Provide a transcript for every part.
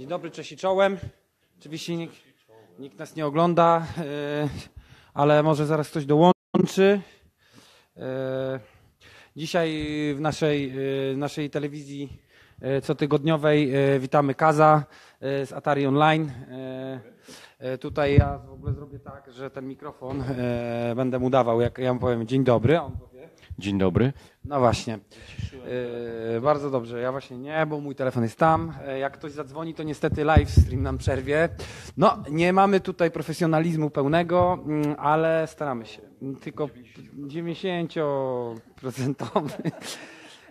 Dzień dobry, cześć i czołem. Oczywiście nikt, nikt nas nie ogląda, e, ale może zaraz ktoś dołączy. E, Dzisiaj w naszej, e, naszej telewizji cotygodniowej witamy Kaza z Atari Online. E, e, Tutaj ja w ogóle zrobię tak, że ten mikrofon e, będę mu dawał, jak ja mu powiem dzień dobry, a on powie Dzień dobry. no właśnie. Yy, bardzo dobrze. Ja właśnie nie, bo mój telefon jest tam. Yy, Jak ktoś zadzwoni, to niestety live stream nam przerwie. No, nie mamy tutaj profesjonalizmu pełnego, mm, ale staramy się. Tylko 90%.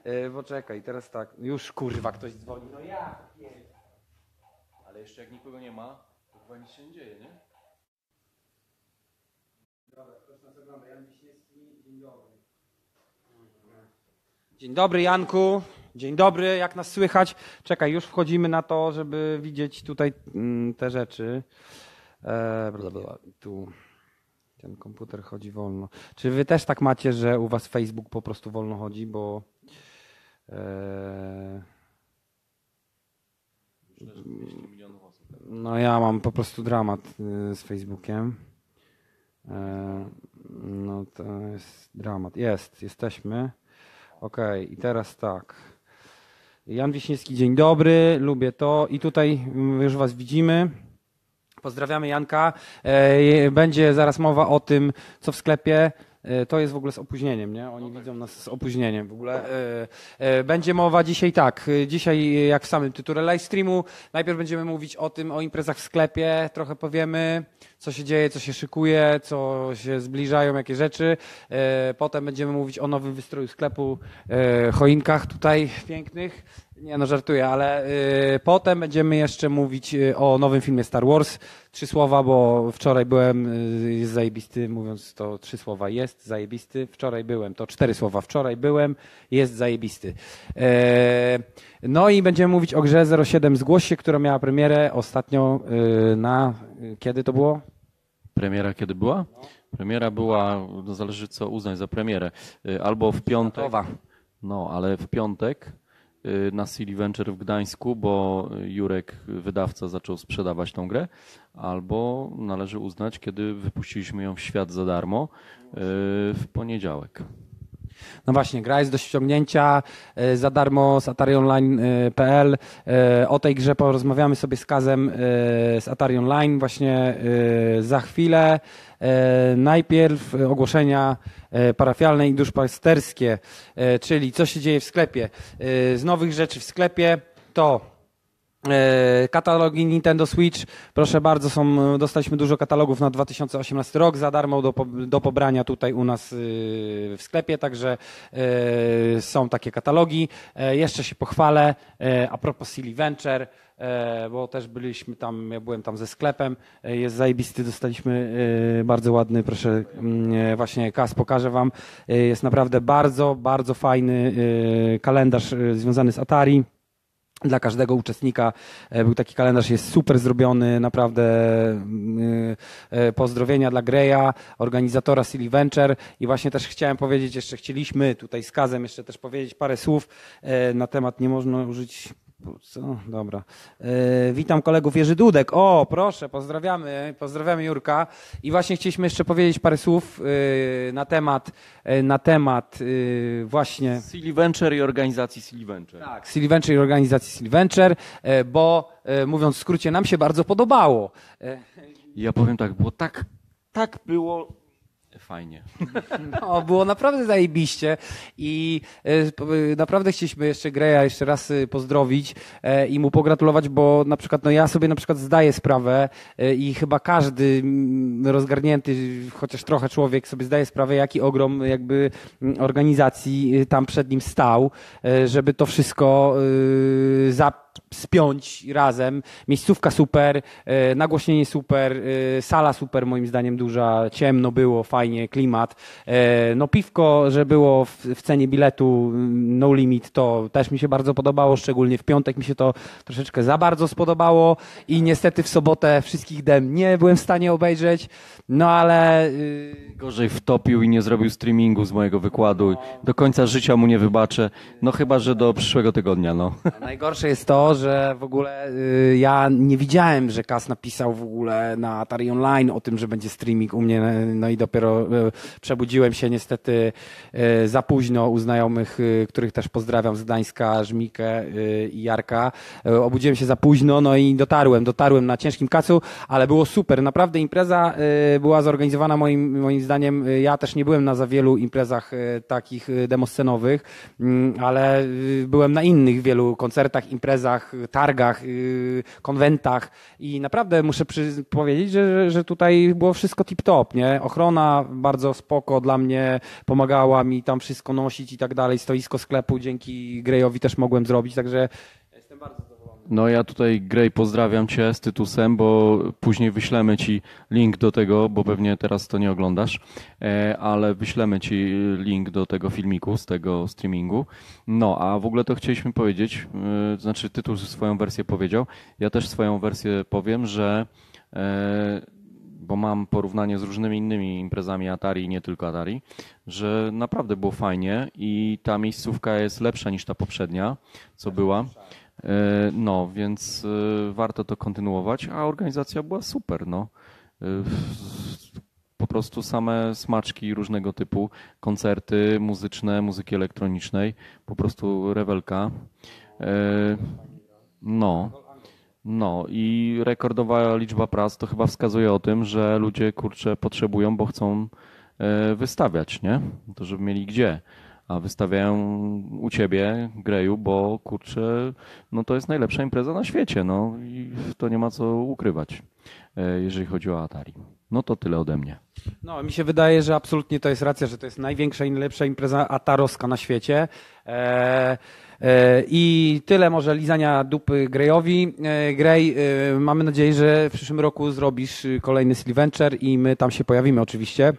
Yy, Poczekaj, teraz tak. Już kurwa ktoś dzwoni. No ja. Ale jeszcze jak nikogo nie ma, chyba nic się nie dzieje, nie? Dzień dobry Janku. Dzień dobry, jak nas słychać? Czekaj, już wchodzimy na to, żeby widzieć tutaj mm, te rzeczy. E, bla, bla, bla. Tu ten komputer chodzi wolno. Czy wy też tak macie, że u was Facebook po prostu wolno chodzi, bo e, Myślę, że 200 milionów. No ja mam po prostu dramat y, z Facebookiem. E, no to jest dramat. Jest, jesteśmy. Okej, i teraz tak. Jan Wiśniewski, dzień dobry, lubię to. I tutaj mm, już Was widzimy. Pozdrawiamy Janka. E, Będzie zaraz mowa o tym, co w sklepie. E, To jest w ogóle z opóźnieniem, nie? Oni widzą nas z opóźnieniem w ogóle. E, e, Będzie mowa dzisiaj tak. Dzisiaj, jak w samym tytule live streamu, najpierw będziemy mówić o tym, o imprezach w sklepie, trochę powiemy, co się dzieje, co się szykuje, co się zbliżają, jakie rzeczy. Potem będziemy mówić o nowym wystroju sklepu, choinkach tutaj pięknych. Nie no, żartuję, ale y, potem będziemy jeszcze mówić y, o nowym filmie Star Wars. Trzy słowa, bo wczoraj byłem, y, jest zajebisty, mówiąc to trzy słowa, jest zajebisty. Wczoraj byłem, to cztery słowa, wczoraj byłem, jest zajebisty. E, no i będziemy mówić o grze 07 Zgłoś się, która miała premierę ostatnio y, na, kiedy to było? Premiera kiedy była? Premiera była, no zależy co uznać za premierę. Y, Albo w piątek. Gotowa. No, ale w piątek na Silly Venture w Gdańsku, bo Jurek, wydawca, zaczął sprzedawać tą grę. Albo należy uznać, kiedy wypuściliśmy ją w świat za darmo y, w poniedziałek. No właśnie, gra jest do ściągnięcia e, za darmo z ataryonline.pl. E, O tej grze porozmawiamy sobie z Kazem e, z Atari Online właśnie e, za chwilę. E, Najpierw e, ogłoszenia e, parafialne i duszpasterskie, e, czyli co się dzieje w sklepie. E, Z nowych rzeczy w sklepie to E, Katalogi Nintendo Switch, proszę bardzo, są, dostaliśmy dużo katalogów na 2018 rok za darmo do, do pobrania tutaj u nas y, w sklepie, także e, są takie katalogi. E, Jeszcze się pochwalę e, a propos Silly Venture, e, bo też byliśmy tam, ja byłem tam ze sklepem, e, jest zajebisty, dostaliśmy e, bardzo ładny, proszę, mm, e, właśnie Kas pokażę wam, E, jest naprawdę bardzo, bardzo fajny e, kalendarz e, związany z Atari dla każdego uczestnika e, był taki kalendarz, jest super zrobiony, naprawdę mm, e, pozdrowienia dla Greya, organizatora Silly Venture. I właśnie też chciałem powiedzieć, jeszcze chcieliśmy tutaj z Kazem jeszcze też powiedzieć parę słów e, na temat, nie można użyć co? Dobra. E, witam kolegów Jerzy Dudek. O, proszę, pozdrawiamy, pozdrawiamy Jurka. I właśnie chcieliśmy jeszcze powiedzieć parę słów e, na temat, e, na temat właśnie Silly Venture i organizacji Silly Venture. tak, Silly Venture i organizacji Silly Venture, bo mówiąc w skrócie, nam się bardzo podobało. Ja powiem tak, było tak, tak było fajnie. No, było naprawdę zajebiście i e, e, naprawdę chcieliśmy jeszcze Greya jeszcze raz e, pozdrowić i mu pogratulować, bo na przykład no ja sobie na przykład zdaję sprawę i chyba każdy mm, rozgarnięty, chociaż trochę człowiek sobie zdaje sprawę, jaki ogrom jakby mm, organizacji tam przed nim stał, żeby to wszystko e, za spiąć razem. Miejscówka super, e, nagłośnienie super, e, sala super moim zdaniem duża, ciemno było, fajnie, klimat. E, No piwko, że było w, cenie biletu no limit, to też mi się bardzo podobało, szczególnie w piątek mi się to troszeczkę za bardzo spodobało i niestety w sobotę wszystkich dem nie byłem w stanie obejrzeć, no ale y, Gorzej wtopił i nie zrobił streamingu z mojego wykładu. Do końca życia mu nie wybaczę. No chyba, że do przyszłego tygodnia, no. A Najgorsze jest to, że w ogóle y, ja nie widziałem, że Kas napisał w ogóle na Atari Online o tym, że będzie streaming u mnie, no i dopiero y, przebudziłem się niestety y, za późno u znajomych, y, których też pozdrawiam z Gdańska, Żmikę y, i Jarka. Y, Obudziłem się za późno, no i dotarłem, dotarłem na ciężkim kacu, ale było super. Naprawdę impreza była zorganizowana moim, moim zdaniem. Ja też nie byłem na za wielu imprezach takich demoscenowych, mm, ale byłem na innych wielu koncertach, imprezach, y, targach, y, konwentach i naprawdę muszę przy, powiedzieć, że- że tutaj było wszystko tip-top, nie? Ochrona bardzo spoko dla mnie, pomagała mi tam wszystko nosić i tak dalej. Stoisko sklepu dzięki Grejowi też mogłem zrobić, także jestem bardzo zadowolony. No ja tutaj Gray pozdrawiam Cię z Tytusem, bo później wyślemy Ci link do tego, bo pewnie teraz to nie oglądasz, e, ale wyślemy Ci link do tego filmiku z tego streamingu. No a w ogóle to chcieliśmy powiedzieć, e, znaczy Tytus swoją wersję powiedział, ja też swoją wersję powiem, że e, bo mam porównanie z różnymi innymi imprezami Atari, nie tylko Atari, że naprawdę było fajnie i ta miejscówka jest lepsza niż ta poprzednia, co była. E, No, więc e, warto to kontynuować, a organizacja była super, no. E, Po prostu same smaczki różnego typu, koncerty muzyczne, muzyki elektronicznej, po prostu rewelka. No. No i rekordowa liczba prac to chyba wskazuje o tym, że ludzie kurczę potrzebują, bo chcą wystawiać, nie? To żeby mieli gdzie. A wystawiają u ciebie, Greju, bo kurczę, no to jest najlepsza impreza na świecie, no i to nie ma co ukrywać, e, jeżeli chodzi o Atari. No to tyle ode mnie. No, mi się wydaje, że absolutnie to jest racja, że to jest największa i najlepsza impreza atarowska na świecie. E, e, I tyle może lizania dupy Grejowi. E, Grej, mamy nadzieję, że w przyszłym roku zrobisz kolejny Sliventure i my tam się pojawimy oczywiście.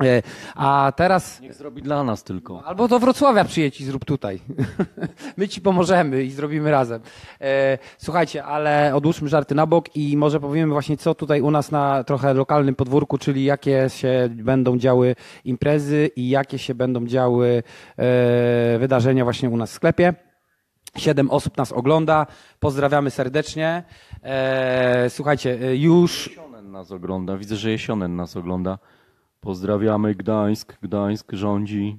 E, a teraz Niech zrobi dla nas tylko. Albo do Wrocławia przyjedź i zrób tutaj. My ci pomożemy i zrobimy razem. E, słuchajcie, ale odłóżmy żarty na bok i może powiemy właśnie, co tutaj u nas na trochę lokalnym podwórku, czyli jakie się będą działy imprezy i jakie się będą działy e, wydarzenia właśnie u nas w sklepie. Siedem osób nas ogląda. Pozdrawiamy serdecznie. Słuchajcie, już Jesionen nas ogląda, widzę, że Jesionen nas ogląda. Pozdrawiamy Gdańsk, Gdańsk rządzi.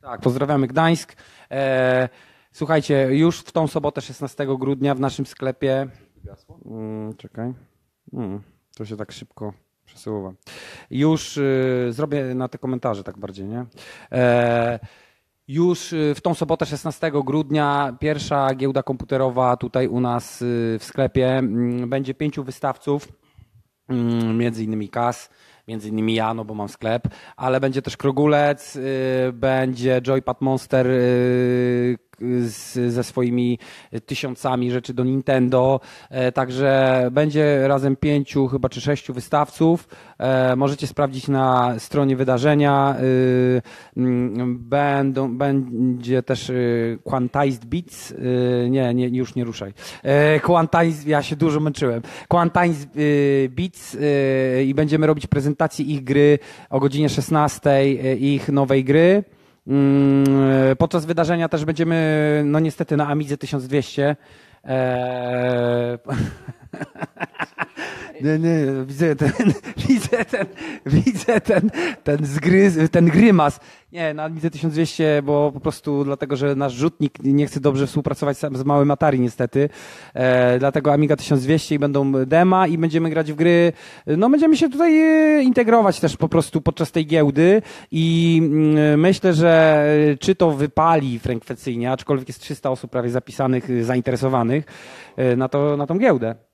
Tak, pozdrawiamy Gdańsk. E, słuchajcie, już w tą sobotę 16 grudnia w naszym sklepie. Mm, czekaj. Mm, to się tak szybko przesuwa. Już y, zrobię na te komentarze tak bardziej, nie? E, już y, w tą sobotę 16 grudnia pierwsza giełda komputerowa tutaj u nas y, w sklepie. Mm, Będzie pięciu wystawców, mm, między innymi KAS, między innymi ja, no bo mam sklep, ale będzie też Krogulec, y, będzie Joypad Monster y, z, ze swoimi tysiącami rzeczy do Nintendo, e, także będzie razem pięciu chyba czy sześciu wystawców. E, Możecie sprawdzić na stronie wydarzenia. Y, mm, Będą, będzie też Quantized Beats. Nie, nie, już nie ruszaj. E, Quantized, ja się dużo męczyłem. Quantized Beats i będziemy robić prezentację ich gry o godzinie 16, y, ich nowej gry. Mm, Podczas wydarzenia też będziemy, no niestety na Amidze 1200. Eee... Nie, nie, widzę ten, widzę ten, widzę ten, ten zgryz, ten grymas. Nie, na Amidze 1200, bo po prostu dlatego, że nasz rzutnik nie chce dobrze współpracować z małym Atari niestety. E, dlatego Amiga 1200 i będą dema i będziemy grać w gry. No będziemy się tutaj e, integrować też po prostu podczas tej giełdy i mm, myślę, że e, czy to wypali frekwencyjnie, aczkolwiek jest 300 osób prawie zapisanych, e, zainteresowanych na, to, na tą giełdę.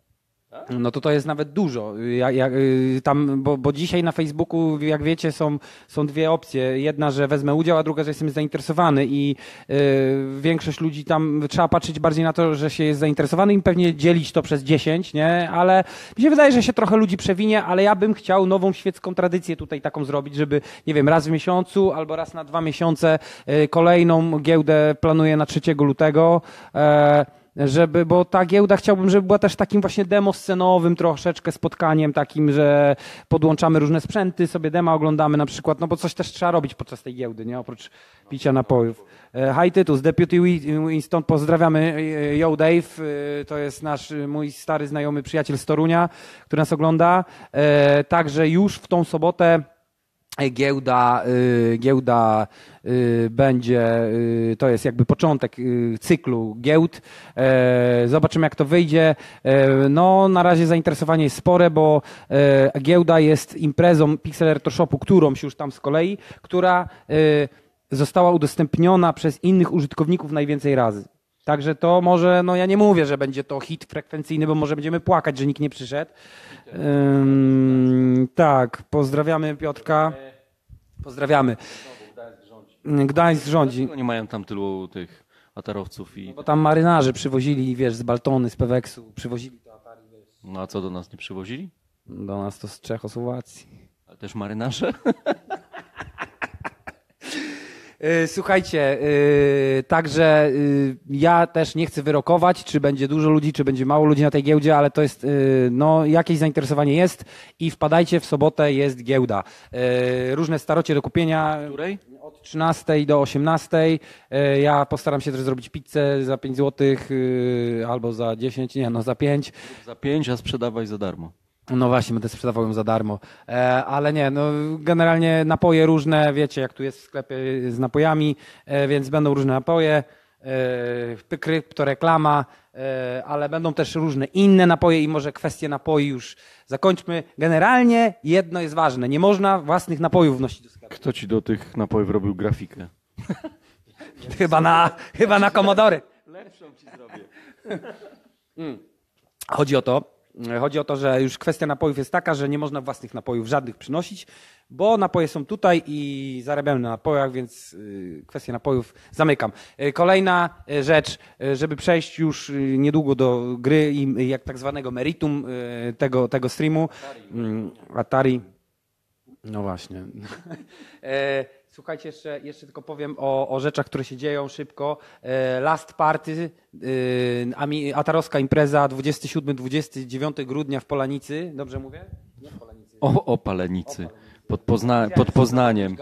No to to jest nawet dużo. Ja, ja, y, tam, bo, bo dzisiaj na Facebooku, jak wiecie, są, są dwie opcje. Jedna, że wezmę udział, a druga, że jestem zainteresowany i y, większość ludzi tam trzeba patrzeć bardziej na to, że się jest zainteresowany i pewnie dzielić to przez 10, nie? Ale mi się wydaje, że się trochę ludzi przewinie, ale ja bym chciał nową świecką tradycję tutaj taką zrobić, żeby, nie wiem, raz w miesiącu albo raz na dwa miesiące y, kolejną giełdę planuję na 3 lutego. E, żeby, bo ta giełda chciałbym, żeby była też takim właśnie demo scenowym troszeczkę spotkaniem takim, że podłączamy różne sprzęty, sobie dema oglądamy na przykład, no bo coś też trzeba robić podczas tej giełdy, nie? Oprócz picia napojów. E, Hi Tytus, Deputy Wi- Winston, pozdrawiamy e, Yo Dave, e, to jest nasz, e, mój stary znajomy przyjaciel z Torunia, który nas ogląda. E, Także już w tą sobotę e, giełda, y, giełda y, będzie, to jest jakby początek cyklu giełd. E, Zobaczymy jak to wyjdzie. E, No na razie zainteresowanie jest spore, bo e, giełda jest imprezą Pixel Retro którąś już tam z kolei, która została udostępniona przez innych użytkowników najwięcej razy. Także to może, no ja nie mówię, że będzie to hit frekwencyjny, bo może będziemy płakać, że nikt nie przyszedł. Ym, tak, pozdrawiamy Piotrka. Pozdrawiamy. Gdańsk rządzi. Nie mają tam tylu tych atarowców i... Bo tam marynarze przywozili, wiesz, z Baltony, z Peweksu, przywozili to Atari, wiesz, No a co, do nas nie przywozili? do nas to z Czechosłowacji. Ale też marynarze? Yy, Słuchajcie, yy, także yy, ja też nie chcę wyrokować, czy będzie dużo ludzi, czy będzie mało ludzi na tej giełdzie, ale to jest, no, jakieś zainteresowanie jest i wpadajcie, w sobotę jest giełda. Różne starocie do kupienia. Której? Od 13 do 18. Yy, Ja postaram się też zrobić pizzę za 5 zł albo za 10, nie, no za 5. Za pięć, a sprzedawaj za darmo. No właśnie, będę sprzedawał ją za darmo. E, ale nie, no generalnie napoje różne, wiecie jak tu jest w sklepie z napojami, e, więc będą różne napoje, e, kryptoreklama, e, ale będą też różne inne napoje i może kwestie napoi już zakończmy. Generalnie jedno jest ważne, nie można własnych napojów wnosić do sklepu. Kto ci do tych napojów robił grafikę? Chyba na, chyba na komodory. Lepszą ci zrobię. Chodzi o to, chodzi o to, że już kwestia napojów jest taka, że nie można własnych napojów żadnych przynosić, bo napoje są tutaj i zarabiamy na napojach, więc y, kwestię napojów zamykam. Y, Kolejna y, rzecz, żeby przejść już y, niedługo do gry i jak tak zwanego meritum tego, tego streamu. Mm, Atari. No właśnie. Słuchajcie, jeszcze, jeszcze tylko powiem o, o rzeczach, które się dzieją szybko. E, Last Party, Ami- atarowska impreza 27-29 grudnia w Polanicy. Dobrze mówię? Nie w Polanicy. O, o palenicy. Pod, Pozna, pod Poznaniem.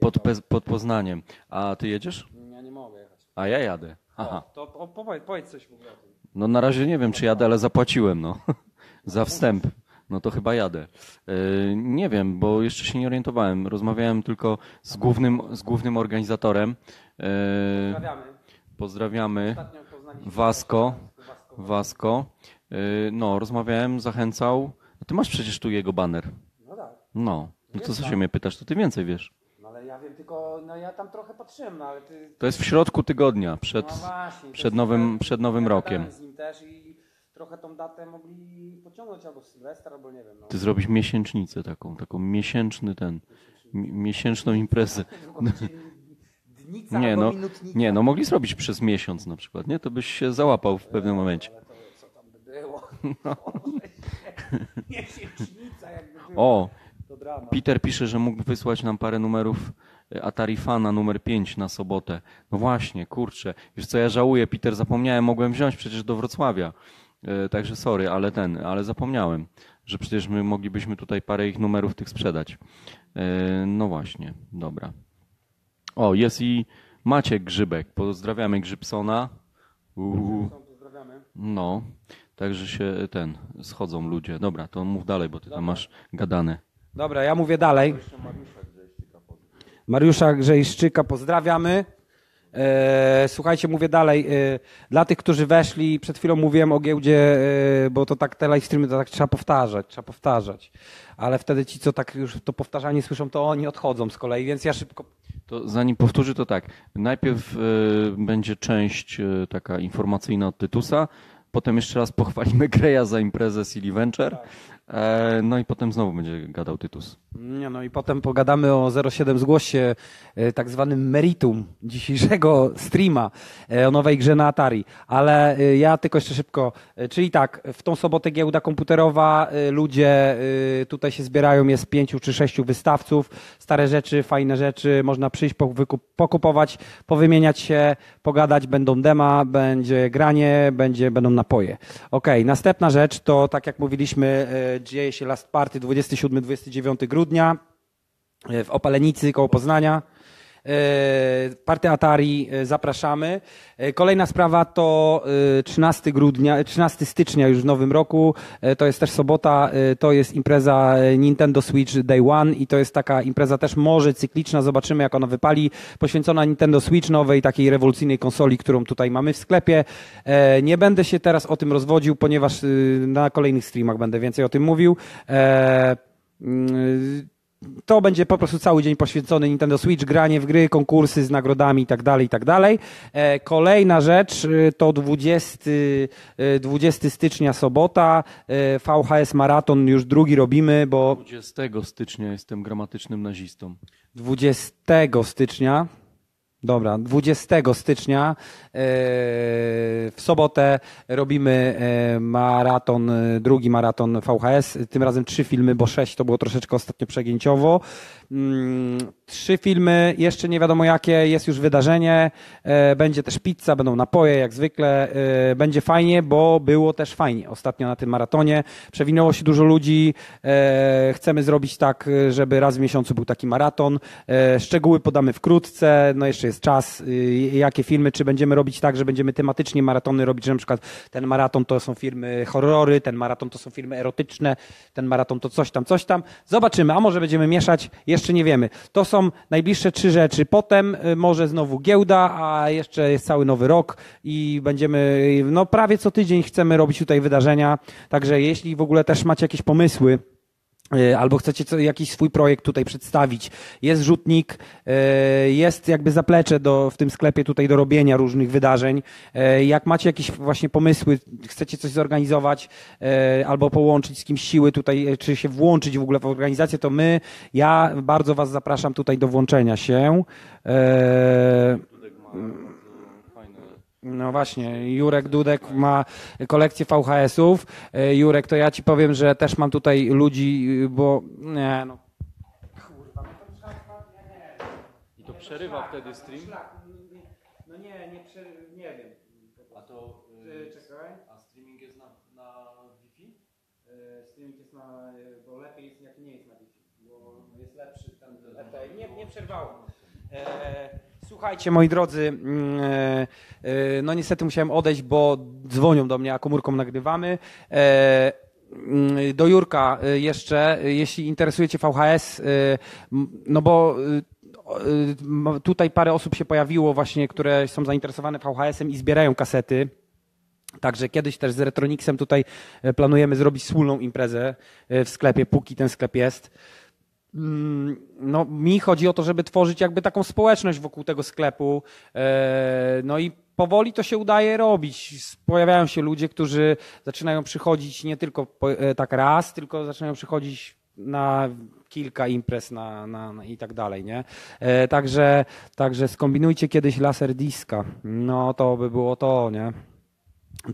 Pod, pod Poznaniem. A ty jedziesz? Ja nie mogę jechać. A ja jadę. Aha. To o, powiedz, powiedz coś w ogóle. No na razie nie wiem, czy jadę, ale zapłaciłem, no. Za wstęp. No to chyba jadę. E, nie wiem, bo jeszcze się nie orientowałem. Rozmawiałem tylko z głównym, z głównym organizatorem. E, Pozdrawiamy. pozdrawiamy. Wasko. Wasko. E, no, rozmawiałem, zachęcał. Ty masz przecież tu jego baner. No tak. No. No to co się mnie pytasz, to ty więcej wiesz. No ale ja wiem tylko, no ja tam trochę patrzyłem, no ale ty... To jest w środku tygodnia, przed, No właśnie, przed nowym, przed nowym ja rokiem. z nim też i trochę tą datę mogli pociągnąć albo w Sylwester, albo nie wiem. No. Ty zrobić miesięcznicę taką, taką miesięczny ten, mi- miesięczną imprezę. Dnica Nie no, minutnica. nie no, mogli zrobić przez miesiąc na przykład, nie? To byś się załapał w pewnym momencie. Ale to co tam by było? No. Miesięcznica jakby. O. Peter pisze, że mógł wysłać nam parę numerów e, Atari Fana numer 5 na sobotę. No właśnie, kurczę. Wiesz co, ja żałuję, Peter, zapomniałem, mogłem wziąć przecież do Wrocławia. E, Także sorry, ale ten, ale zapomniałem, że przecież my moglibyśmy tutaj parę ich numerów tych sprzedać. E, No właśnie, dobra. O, jest i Maciek Grzybek. Pozdrawiamy Grzybsona. Pozdrawiamy. No, także się ten, schodzą ludzie. Dobra, to mów dalej, bo ty tam masz gadane. Dobra, ja mówię dalej. Mariusza Grzejszczyka pozdrawiamy. E, słuchajcie, mówię dalej. E, dla tych, którzy weszli, przed chwilą mówiłem o giełdzie, e, bo to tak te live streamy to tak trzeba powtarzać, trzeba powtarzać. Ale wtedy ci, co tak już to powtarzanie słyszą, to oni odchodzą z kolei, więc ja szybko. To zanim powtórzy, to tak. Najpierw będzie część taka informacyjna od Tytusa, potem jeszcze raz pochwalimy Greja za imprezę Silly Venture. E, no i potem znowu będzie gadał Tytus. Nie, no i potem pogadamy o 07 Zgłoś się, e, tak zwanym meritum dzisiejszego streama e, o nowej grze na Atari. Ale e, ja tylko jeszcze szybko, e, czyli tak, w tą sobotę giełda komputerowa, e, ludzie e, tutaj się zbierają, jest pięciu czy sześciu wystawców, stare rzeczy, fajne rzeczy, można przyjść, wykup- pokupować, powymieniać się, pogadać, będą dema, będzie granie, będzie, będą napoje. Okej, następna rzecz to, tak jak mówiliśmy, e, dzieje się Last Party 27-29 grudnia e, w Opalenicy koło Poznania. E, Party Atari e, zapraszamy. E, Kolejna sprawa to e, 13 grudnia, 13 stycznia już w nowym roku. To jest też sobota. To jest impreza Nintendo Switch Day One i to jest taka impreza też może cykliczna. Zobaczymy jak ona wypali. Poświęcona Nintendo Switch nowej takiej rewolucyjnej konsoli, którą tutaj mamy w sklepie. Nie będę się teraz o tym rozwodził, ponieważ y, na kolejnych streamach będę więcej o tym mówił. E, to będzie po prostu cały dzień poświęcony Nintendo Switch, granie w gry, konkursy z nagrodami i tak dalej, i tak. E, Kolejna rzecz y, to 20, y, 20 stycznia, sobota, e, VHS Maraton już drugi robimy, bo 20 stycznia jestem gramatycznym nazistą. 20 stycznia, dobra, 20 stycznia e, w sobotę robimy e, maraton, e, drugi maraton VHS, tym razem trzy filmy, bo sześć to było troszeczkę ostatnio przegięciowo. Trzy filmy, jeszcze nie wiadomo jakie, jest już wydarzenie, e, będzie też pizza, będą napoje jak zwykle, e, będzie fajnie, bo było też fajnie. Ostatnio na tym maratonie, przewinęło się dużo ludzi, e, chcemy zrobić tak, żeby raz w miesiącu był taki maraton, szczegóły podamy wkrótce, no jeszcze jest czas, jakie filmy, czy będziemy robić tak, że będziemy tematycznie maratony robić, że na przykład ten maraton to są filmy horrory, ten maraton to są filmy erotyczne, ten maraton to coś tam, coś tam, zobaczymy, a może będziemy mieszać, jeszcze nie wiemy. To są najbliższe trzy rzeczy, potem y, może znowu giełda, a jeszcze jest cały nowy rok i będziemy, no prawie co tydzień chcemy robić tutaj wydarzenia, także jeśli w ogóle też macie jakieś pomysły, albo chcecie co, jakiś swój projekt tutaj przedstawić. Jest rzutnik, e, jest jakby zaplecze do, w tym sklepie tutaj do robienia różnych wydarzeń. E, Jak macie jakieś właśnie pomysły, chcecie coś zorganizować e, albo połączyć z kimś siły tutaj, e, czy się włączyć w ogóle w organizację, to my, ja bardzo Was zapraszam tutaj do włączenia się. E, no właśnie, Jurek Dudek ma kolekcję VHS-ów. E, Jurek, to ja ci powiem, że też mam tutaj ludzi, y, bo nie no. I to przerywa wtedy stream? No nie, nie, nie wiem. A to. Czekaj. A streaming jest na, na Wi-Fi? Streaming jest na, bo lepiej jest jak nie jest na Wi-Fi, bo jest lepszy ten. Nie, nie przerwało. E, słuchajcie, moi drodzy, mm, e, e, no niestety musiałem odejść, bo dzwonią do mnie, a komórką nagrywamy. E, mm, do Jurka jeszcze, jeśli interesujecie VHS, no bo tutaj parę osób się pojawiło właśnie, które są zainteresowane VHS-em i zbierają kasety. Także kiedyś też z Retronixem tutaj planujemy zrobić wspólną imprezę w sklepie, póki ten sklep jest. Mm, No, mi chodzi o to, żeby tworzyć jakby taką społeczność wokół tego sklepu. E, No i powoli to się udaje robić. Pojawiają się ludzie, którzy zaczynają przychodzić nie tylko e, tak raz, tylko zaczynają przychodzić na kilka imprez na, na, na i tak dalej, nie? E, Także, także skombinujcie kiedyś laser diska. No to by było to, nie?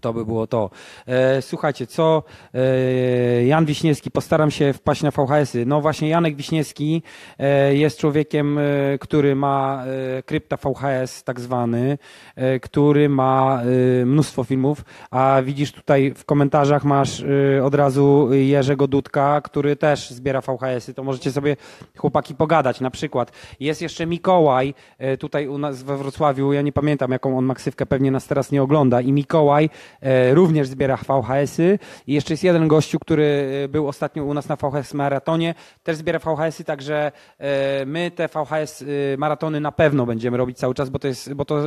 To by było to. E, słuchajcie, co e, Jan Wiśniewski, postaram się wpaść na VHS-y. No właśnie Janek Wiśniewski e, jest człowiekiem, który ma krypta VHS tak zwany, który ma mnóstwo filmów, a widzisz tutaj w komentarzach masz od razu Jerzego Dudka, który też zbiera VHS-y, to możecie sobie chłopaki pogadać. Na przykład jest jeszcze Mikołaj, tutaj u nas we Wrocławiu, ja nie pamiętam jaką on ma ksywkę, pewnie nas teraz nie ogląda i Mikołaj również zbiera VHS-y i jeszcze jest jeden gościu, który e, był ostatnio u nas na VHS Maratonie, też zbiera VHS-y, także e, my te VHS maratony na pewno będziemy robić cały czas, bo to jest, bo to,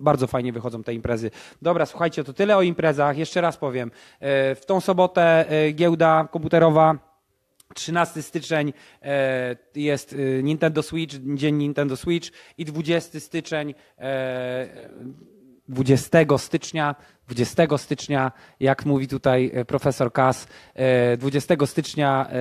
bardzo fajnie wychodzą te imprezy. Dobra, słuchajcie, to tyle o imprezach. Jeszcze raz powiem. E, W tą sobotę e, giełda komputerowa 13 styczeń e, jest e, Nintendo Switch, dzień Nintendo Switch i 20 styczeń e, 20 stycznia. 20 stycznia, jak mówi tutaj e, profesor Kas, e, 20 stycznia e,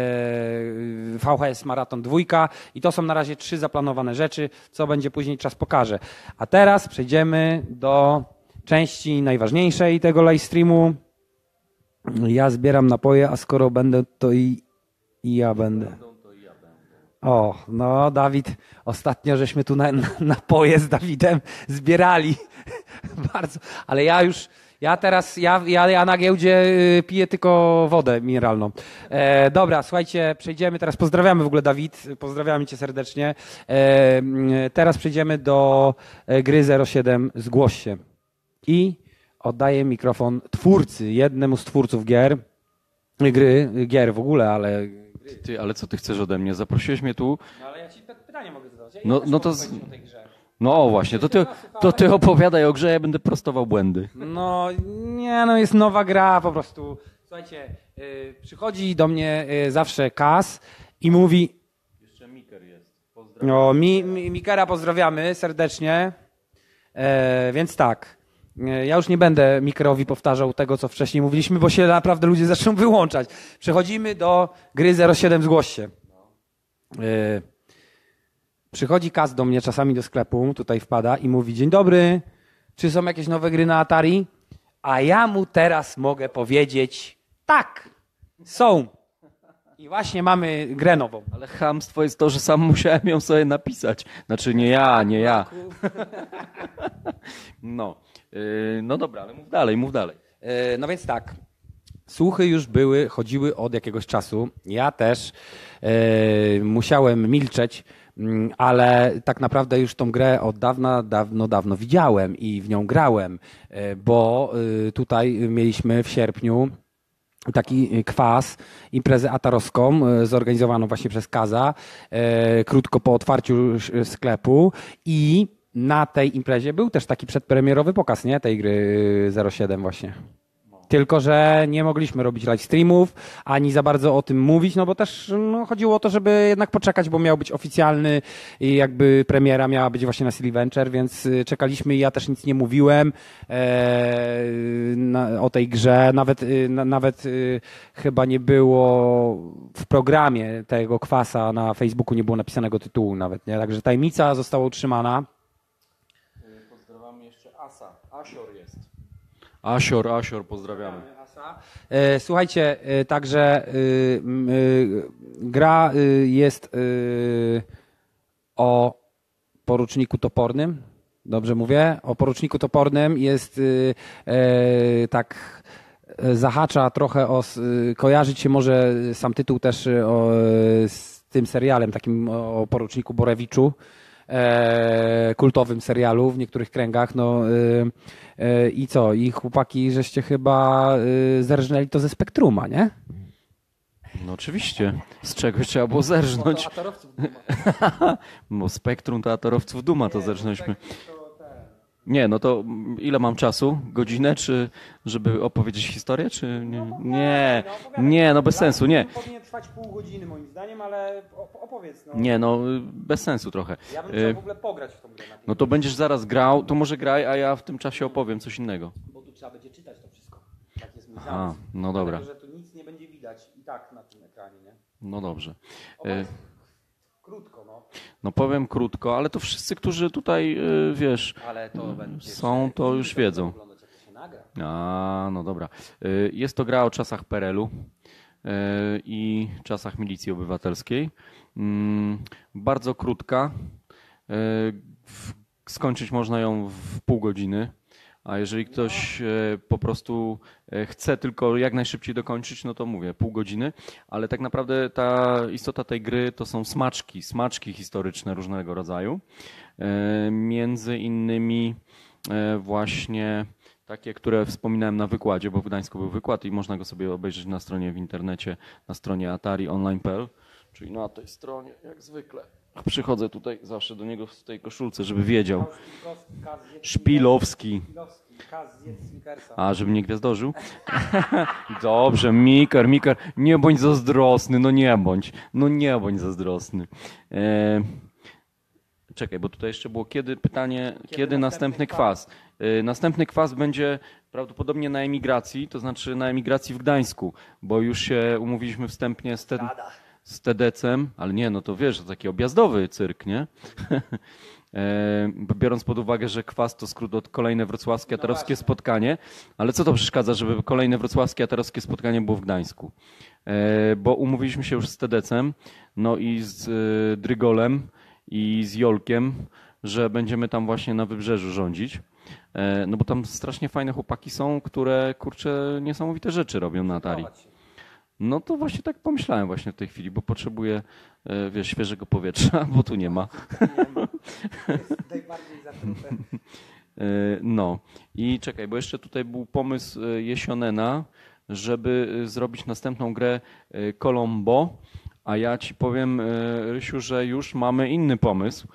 VHS Maraton dwójka i to są na razie trzy zaplanowane rzeczy, co będzie później czas pokaże. A teraz przejdziemy do części najważniejszej tego live streamu. Ja zbieram napoje, a skoro będę, to i, i ja będę. O, no Dawid, ostatnio żeśmy tu na, na, napoje z Dawidem zbierali. Bardzo, ale ja już, ja teraz, ja, ja, ja na giełdzie y, piję tylko wodę mineralną. E, dobra, słuchajcie, przejdziemy teraz, pozdrawiamy w ogóle Dawid, pozdrawiamy cię serdecznie. E, mm, teraz przejdziemy do e, gry 07 Zgłoś się. I oddaję mikrofon twórcy, jednemu z twórców gier, gry, gier w ogóle, ale... Ty, ale co ty chcesz ode mnie? Zaprosiłeś mnie tu. No ale ja ci pytanie mogę zadać. Ja No- no to z-. No właśnie, to ty, to ty opowiadaj o grze, ja będę prostował błędy. No nie, no jest nowa gra po prostu. Słuchajcie, y, przychodzi do mnie y, zawsze Kas i mówi, Jeszcze Miker jest. no mi, mi, Mikera pozdrawiamy serdecznie, e, więc tak, ja już nie będę Mikerowi powtarzał tego, co wcześniej mówiliśmy, bo się naprawdę ludzie zaczną wyłączać. Przechodzimy do gry 07 Zgłoś się. E, Przychodzi Kas do mnie czasami do sklepu, tutaj wpada i mówi: Dzień dobry, czy są jakieś nowe gry na Atari? A ja mu teraz mogę powiedzieć: Tak, są. I właśnie mamy grę nową. Ale chamstwo jest to, że sam musiałem ją sobie napisać. Znaczy nie ja, nie ja. No, no dobra, ale mów dalej, mów dalej. E, No więc tak. Słuchy już były, chodziły od jakiegoś czasu. Ja też e, musiałem milczeć, mm, ale tak naprawdę już tą grę od dawna, dawno, dawno widziałem i w nią grałem, bo tutaj mieliśmy w sierpniu taki kwas, imprezę atarowską zorganizowaną właśnie przez Kaza, krótko po otwarciu sklepu i na tej imprezie był też taki przedpremierowy pokaz, nie? Tej gry 07 właśnie. Tylko, że nie mogliśmy robić live streamów, ani za bardzo o tym mówić, no bo też no, chodziło o to, żeby jednak poczekać, bo miał być oficjalny i jakby premiera miała być właśnie na Silly Venture, więc y, czekaliśmy i ja też nic nie mówiłem e, na, o tej grze. Nawet, y, na, nawet y, chyba nie było w programie tego kwasa na Facebooku nie było napisanego tytułu nawet, nie? Także tajemnica została utrzymana. Asior jest. Asior, Asior, pozdrawiamy. E, Słuchajcie, e, także e, gra jest o poruczniku topornym. Dobrze mówię? O poruczniku topornym jest tak zahacza trochę o kojarzyć się może sam tytuł też o, z tym serialem takim o poruczniku Borewiczu e, kultowym serialu w niektórych kręgach. No, e, e, I co? I chłopaki, żeście chyba e, zerżnęli to ze Spektruma, nie? No oczywiście. Z czegoś trzeba było zerżnąć. Bo spektrum teatrowców Duma to zerżnęliśmy. Nie, no to ile mam czasu? Godzinę, czy żeby opowiedzieć historię, czy nie? Nie, nie, no bez sensu, nie. Powinien trwać pół godziny moim zdaniem, ale opowiedz. No. Nie, no bez sensu trochę. Ja bym chciał w ogóle pograć w tą grę, No to będziesz zaraz grał, to może graj, a ja w tym czasie opowiem coś innego. bo tu trzeba będzie czytać to wszystko. Tak jest mój Aha, no dobra. Dlatego, że tu nic nie będzie widać i tak na tym ekranie, nie? No dobrze. Opowiedz krótko, no. Powiem krótko, ale to wszyscy, którzy tutaj, y, wiesz, to są, to już wiedzą. A, no dobra. Y, Jest to gra o czasach PRL-u y, i czasach milicji obywatelskiej. Mm, Bardzo krótka. Skończyć można ją w pół godziny. A jeżeli ktoś e, po prostu e, chce tylko jak najszybciej dokończyć, no to mówię, pół godziny. Ale tak naprawdę ta istota tej gry to są smaczki, smaczki historyczne różnego rodzaju. E, Między innymi właśnie takie, które wspominałem na wykładzie, bo w Gdańsku był wykład i można go sobie obejrzeć na stronie w internecie, na stronie atarionline.pl, czyli na tej stronie, jak zwykle. Przychodzę tutaj zawsze do niego w tej koszulce, żeby wiedział. Szpilowski. A, żeby mnie gwiazdorzył? Dobrze, Miker, Miker, nie bądź zazdrosny, no nie bądź, no nie bądź zazdrosny. E, Czekaj, bo tutaj jeszcze było kiedy pytanie, kiedy, następny następny kwas. Y, Następny kwas będzie prawdopodobnie na emigracji, to znaczy na emigracji w Gdańsku, bo już się umówiliśmy wstępnie z, te, z TDC-em, ale nie, no to wiesz, to taki objazdowy cyrk, nie? E, Biorąc pod uwagę, że kwas to skrót od kolejne wrocławskie atarowskie spotkanie, ale co to przeszkadza, żeby kolejne wrocławskie atarowskie spotkanie było w Gdańsku? E, Bo umówiliśmy się już z TDC-em, no i z e, Drygolem i z Jolkiem, że będziemy tam właśnie na wybrzeżu rządzić. No bo tam strasznie fajne chłopaki są, które kurczę niesamowite rzeczy robią na Atari. No to właśnie tak pomyślałem właśnie w tej chwili, bo potrzebuję e, wiesz, świeżego powietrza, bo tu nie ma. Najbardziej zatrute. E, No i czekaj, bo jeszcze tutaj był pomysł e, Jesionena, żeby e, zrobić następną grę Colombo, a ja ci powiem, Rysiu, że już mamy inny pomysł,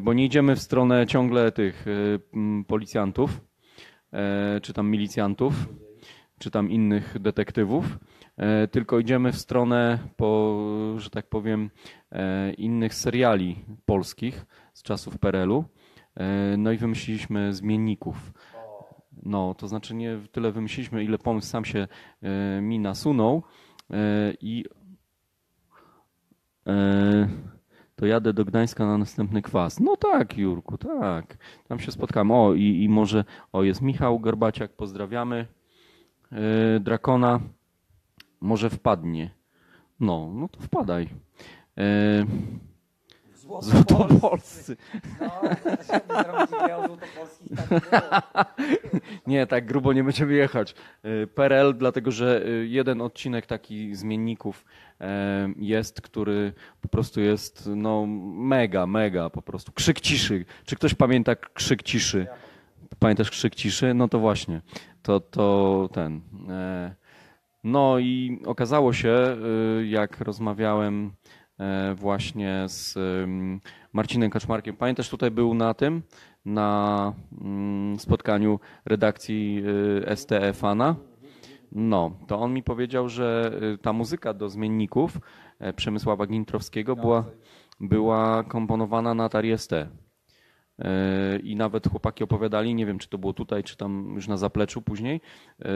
bo nie idziemy w stronę ciągle tych policjantów, czy tam milicjantów, czy tam innych detektywów, tylko idziemy w stronę, po, że tak powiem, e, innych seriali polskich z czasów PRL-u. E, No i wymyśliliśmy zmienników. No, to znaczy nie tyle wymyśliliśmy, ile pomysł sam się e, mi nasunął e, i e, to jadę do Gdańska na następny kwas. No tak, Jurku, tak. Tam się spotkamy. O, i, i może, o, jest Michał Gorbaciak, pozdrawiamy. E, Drakona, może wpadnie. No, no to wpadaj. E, Złotopolscy. No. Nie, tak grubo nie będziemy jechać. Y, PRL, dlatego że y, jeden odcinek taki zmienników e, jest, który po prostu jest no mega, mega po prostu. Krzyk ciszy. Czy ktoś pamięta krzyk ciszy? Pamiętasz krzyk ciszy? No to właśnie. To, to ten. e, No i okazało się, y, jak rozmawiałem e, właśnie z Marcinem Kaczmarkiem. Pamiętasz, tutaj był na tym, na mm, spotkaniu redakcji y, STE-Fana. No, to on mi powiedział, że y, ta muzyka do zmienników e, Przemysława Gintrowskiego była, była komponowana na Atari ST. I nawet chłopaki opowiadali, nie wiem czy to było tutaj, czy tam już na zapleczu później,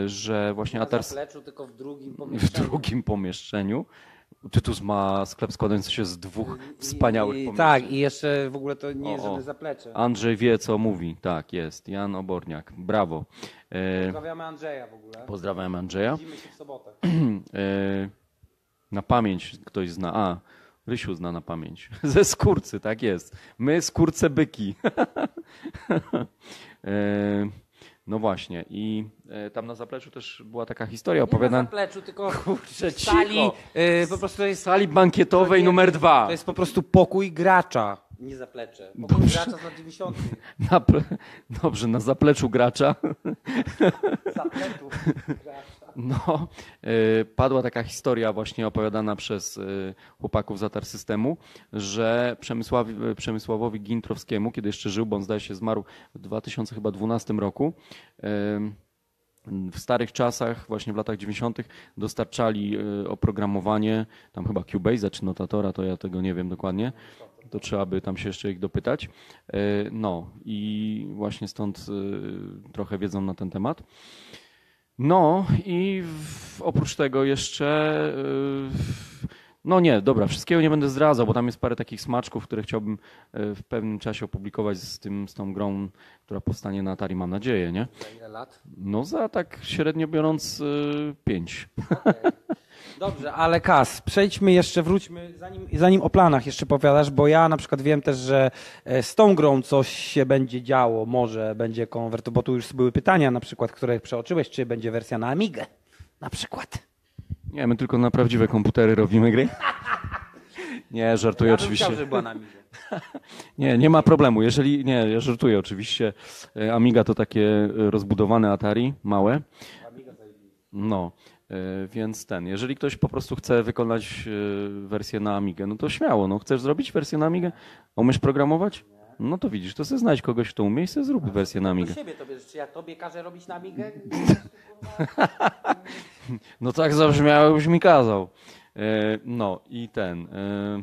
że właśnie Na Atari zapleczu, tylko w drugim w pomieszczeniu. drugim pomieszczeniu. Tytus ma sklep składający się z dwóch wspaniałych I, pomieszczeń. Tak, i jeszcze w ogóle to nie jest O, żadne zaplecze. Andrzej wie, co mówi. Tak, jest. Jan Oborniak. Brawo. E, Pozdrawiamy Andrzeja w ogóle. pozdrawiam Andrzeja. Widzimy się w sobotę. E, na pamięć ktoś zna. A, Rysiu zna na pamięć. Ze skórcy, tak jest. My skórce byki. e, no właśnie. I e, tam na zapleczu też była taka historia Nie na opowiadana. zapleczu, tylko Kurczę, w sali. cicho. y, po prostu jest, W sali bankietowej To nie- numer dwa. to jest po prostu pokój gracza. Nie zaplecze. Pokój Dobrze. gracza z lat 90. Na, dobrze, na zapleczu gracza. Zapletów gracza. No, y, padła taka historia właśnie opowiadana przez y, chłopaków z Atar Systemu, że Przemysławi, Przemysławowi Gintrowskiemu, kiedy jeszcze żył, bo on zdaje się zmarł w 2012 roku, y, w starych czasach, właśnie w latach 90. dostarczali y, oprogramowanie, tam chyba Cubase czy Notatora, to ja tego nie wiem dokładnie, to trzeba by tam się jeszcze ich dopytać. Y, No i właśnie stąd y, trochę wiedzą na ten temat. No i w, oprócz tego jeszcze. Yy, no nie, dobra, wszystkiego nie będę zdradzał, bo tam jest parę takich smaczków, które chciałbym yy, w pewnym czasie opublikować z, tym, z tą grą, która powstanie na Atari, mam nadzieję, nie? Za ile lat? No za tak średnio biorąc yy, pięć. Dobrze, ale Kas, przejdźmy jeszcze, wróćmy, zanim, zanim o planach jeszcze powiadasz, bo ja na przykład wiem też, że e, z tą grą coś się będzie działo, może będzie konwert, bo tu już były pytania na przykład, które przeoczyłeś, czy będzie wersja na Amigę na przykład. Nie, my tylko na prawdziwe komputery robimy gry. Nie, żartuję ja bym oczywiście. Chciał, żeby była na Amigę. Nie, nie ma problemu. Jeżeli, nie, ja żartuję oczywiście. E, Amiga to takie e, rozbudowane Atari, małe. No, e, więc ten, jeżeli ktoś po prostu chce wykonać wersję na Amigę, no to śmiało, no chcesz zrobić wersję na Amigę? Umiesz programować? No to widzisz, to sobie znajdź kogoś, kto umie i sobie zrób wersję na Amigę. siebie to wiesz, czy ja tobie każę robić na Amigę? No tak zabrzmiało, jakbyś mi kazał. E, No i ten, e,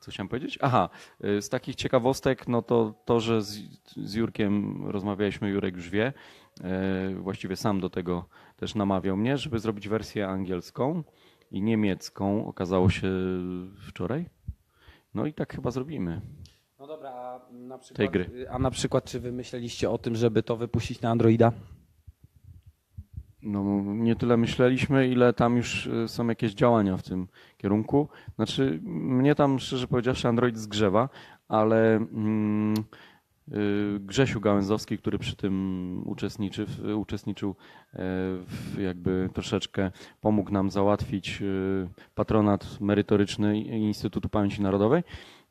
Co chciałem powiedzieć? Aha, y, z takich ciekawostek, no to to, że z, z Jurkiem rozmawialiśmy, Jurek już wie, y, właściwie sam do tego też namawiał mnie, żeby zrobić wersję angielską i niemiecką. Okazało się wczoraj. No i tak chyba zrobimy. No dobra, a na przykład, gry. A na przykład, czy wy myśleliście o tym, żeby to wypuścić na Androida? No, nie tyle myśleliśmy, ile tam już y, są jakieś działania w tym kierunku. Znaczy, mnie tam szczerze powiedziawszy Android zgrzewa, ale mm, y, Grzesiu Gałęzowski, który przy tym uczestniczy, uczestniczył, e, jakby troszeczkę pomógł nam załatwić y, patronat merytoryczny Instytutu Pamięci Narodowej,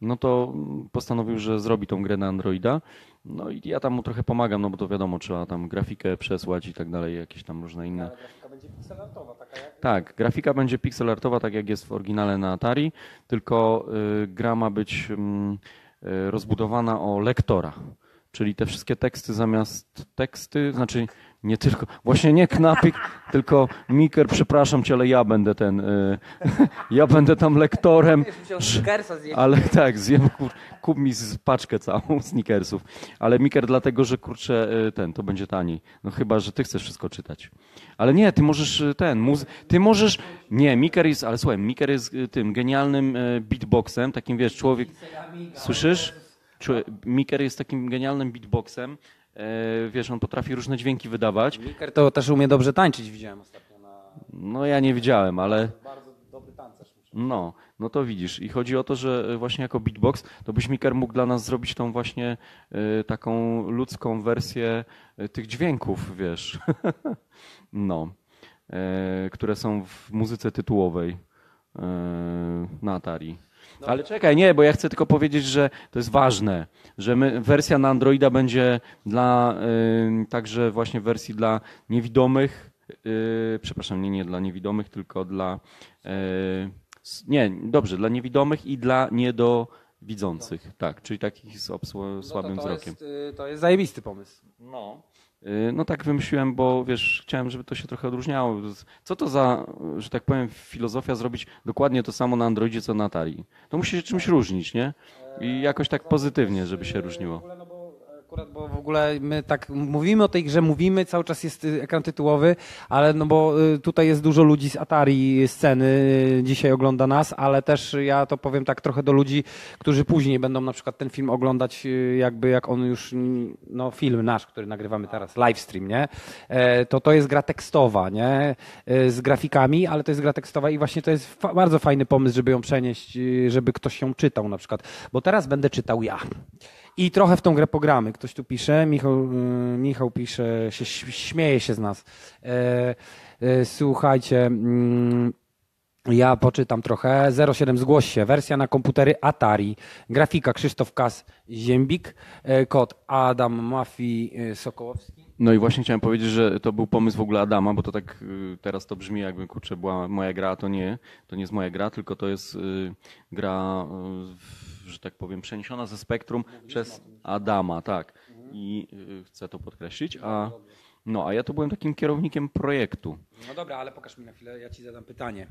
no to postanowił, że zrobi tą grę na Androida. No i ja tam mu trochę pomagam, no bo to wiadomo, trzeba tam grafikę przesłać i tak dalej, jakieś tam różne inne. grafika będzie pixelartowa, taka jak... Tak, grafika będzie pixelartowa, tak jak jest w oryginale na Atari, tylko y, gra ma być mm, y, rozbudowana o lektora. Czyli te wszystkie teksty zamiast teksty, znaczy nie tylko, właśnie nie knapik, tylko Miker, przepraszam cię, ale ja będę ten, y, ja będę tam lektorem. Ale tak, zjem, kur, kup mi z paczkę całą sneakersów. Ale Miker dlatego, że kurczę, y, ten, to będzie taniej. No chyba, że ty chcesz wszystko czytać. Ale nie, ty możesz y, ten, muzy- ty możesz, nie, Miker jest, ale słuchaj, Miker jest tym genialnym beatboxem, takim wiesz, człowiek, słyszysz? Miker jest takim genialnym beatboxem, e, wiesz, on potrafi różne dźwięki wydawać. Miker to też umie dobrze tańczyć, widziałem ostatnio na... No ja nie widziałem, ale... Bardzo dobry tancerz. No, no to widzisz. I chodzi o to, że e, właśnie jako beatbox, to byś Miker mógł dla nas zrobić tą właśnie e, taką ludzką wersję e, tych dźwięków, wiesz. no, e, które są w muzyce tytułowej e, na Atari. Ale czekaj, nie, bo ja chcę tylko powiedzieć, że to jest ważne, że my, wersja na Androida będzie dla e, także właśnie wersji dla niewidomych, e, przepraszam, nie, nie dla niewidomych, tylko dla s- nie, dobrze, dla niewidomych i dla niedowidzących, tak, czyli takich z słabym no to, to wzrokiem. Jest, y, to jest zajebisty pomysł. No. Y, No tak wymyśliłem, bo wiesz, chciałem, żeby to się trochę odróżniało. Co to za, że tak powiem, filozofia zrobić dokładnie to samo na Androidzie, co na Atari? To musi się czymś różnić, nie? I jakoś tak pozytywnie, żeby się różniło. W ogóle, no bo, akurat, bo w ogóle my tak mówimy o tej grze, mówimy, cały czas jest y, ekran tytułowy, ale no bo y, tutaj jest dużo ludzi z Atari sceny, y, dzisiaj ogląda nas, ale też ja to powiem tak trochę do ludzi, którzy później będą na przykład ten film oglądać jakby jak on już, no film nasz, który nagrywamy teraz, livestream, nie? E, To to jest gra tekstowa, nie? E, Z grafikami, ale to jest gra tekstowa i właśnie to jest fa- bardzo fajny pomysł, żeby ją przenieść, żeby ktoś ją czytał na przykład, bo teraz będę czytał ja. I trochę w tą grę pogramy. Ktoś tu pisze, Michał, y, Michał pisze, się, śmieje się z nas. E, e, słuchajcie, mm, ja poczytam trochę. 07 zgłoś się. Wersja na komputery Atari. Grafika Krzysztof Kas Ziembik. E, kod Adam Mafi e, Sokołowski. No i właśnie chciałem powiedzieć, że to był pomysł w ogóle Adama, bo to tak y, teraz to brzmi jakby, kurczę, była moja gra, a to nie. To nie jest moja gra, tylko to jest y, gra, y, że tak powiem, przeniesiona ze spektrum przez Adama, tak. I y, chcę to podkreślić. A, no, a ja to byłem takim kierownikiem projektu. No dobra, ale pokaż mi na chwilę, ja ci zadam pytanie.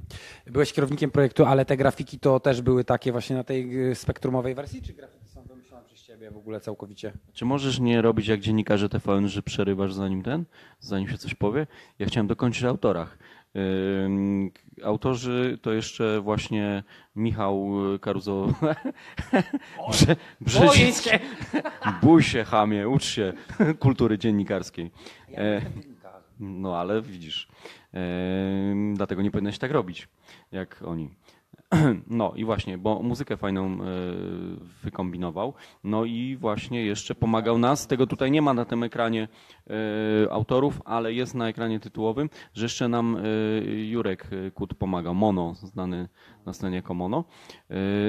Byłeś kierownikiem projektu, ale te grafiki to też były takie właśnie na tej y, spektrumowej wersji, czy grafiki są wymyślone przez ciebie w ogóle całkowicie? Czy możesz nie robić jak dziennikarze TVN, że przerywasz zanim ten, zanim się coś powie? Ja chciałem dokończyć o autorach. Autorzy to jeszcze właśnie Michał Karuzo. Brze, Brzezicki. Bój się, chamie, ucz się kultury dziennikarskiej. E, no ale widzisz, dlatego nie powinieneś tak robić, jak oni. No i właśnie, bo muzykę fajną e, wykombinował. No i właśnie jeszcze pomagał nas. Tego tutaj nie ma na tym ekranie e, autorów, ale jest na ekranie tytułowym, że jeszcze nam e, Jurek Kut pomagał. Mono, znany na scenie jako Mono.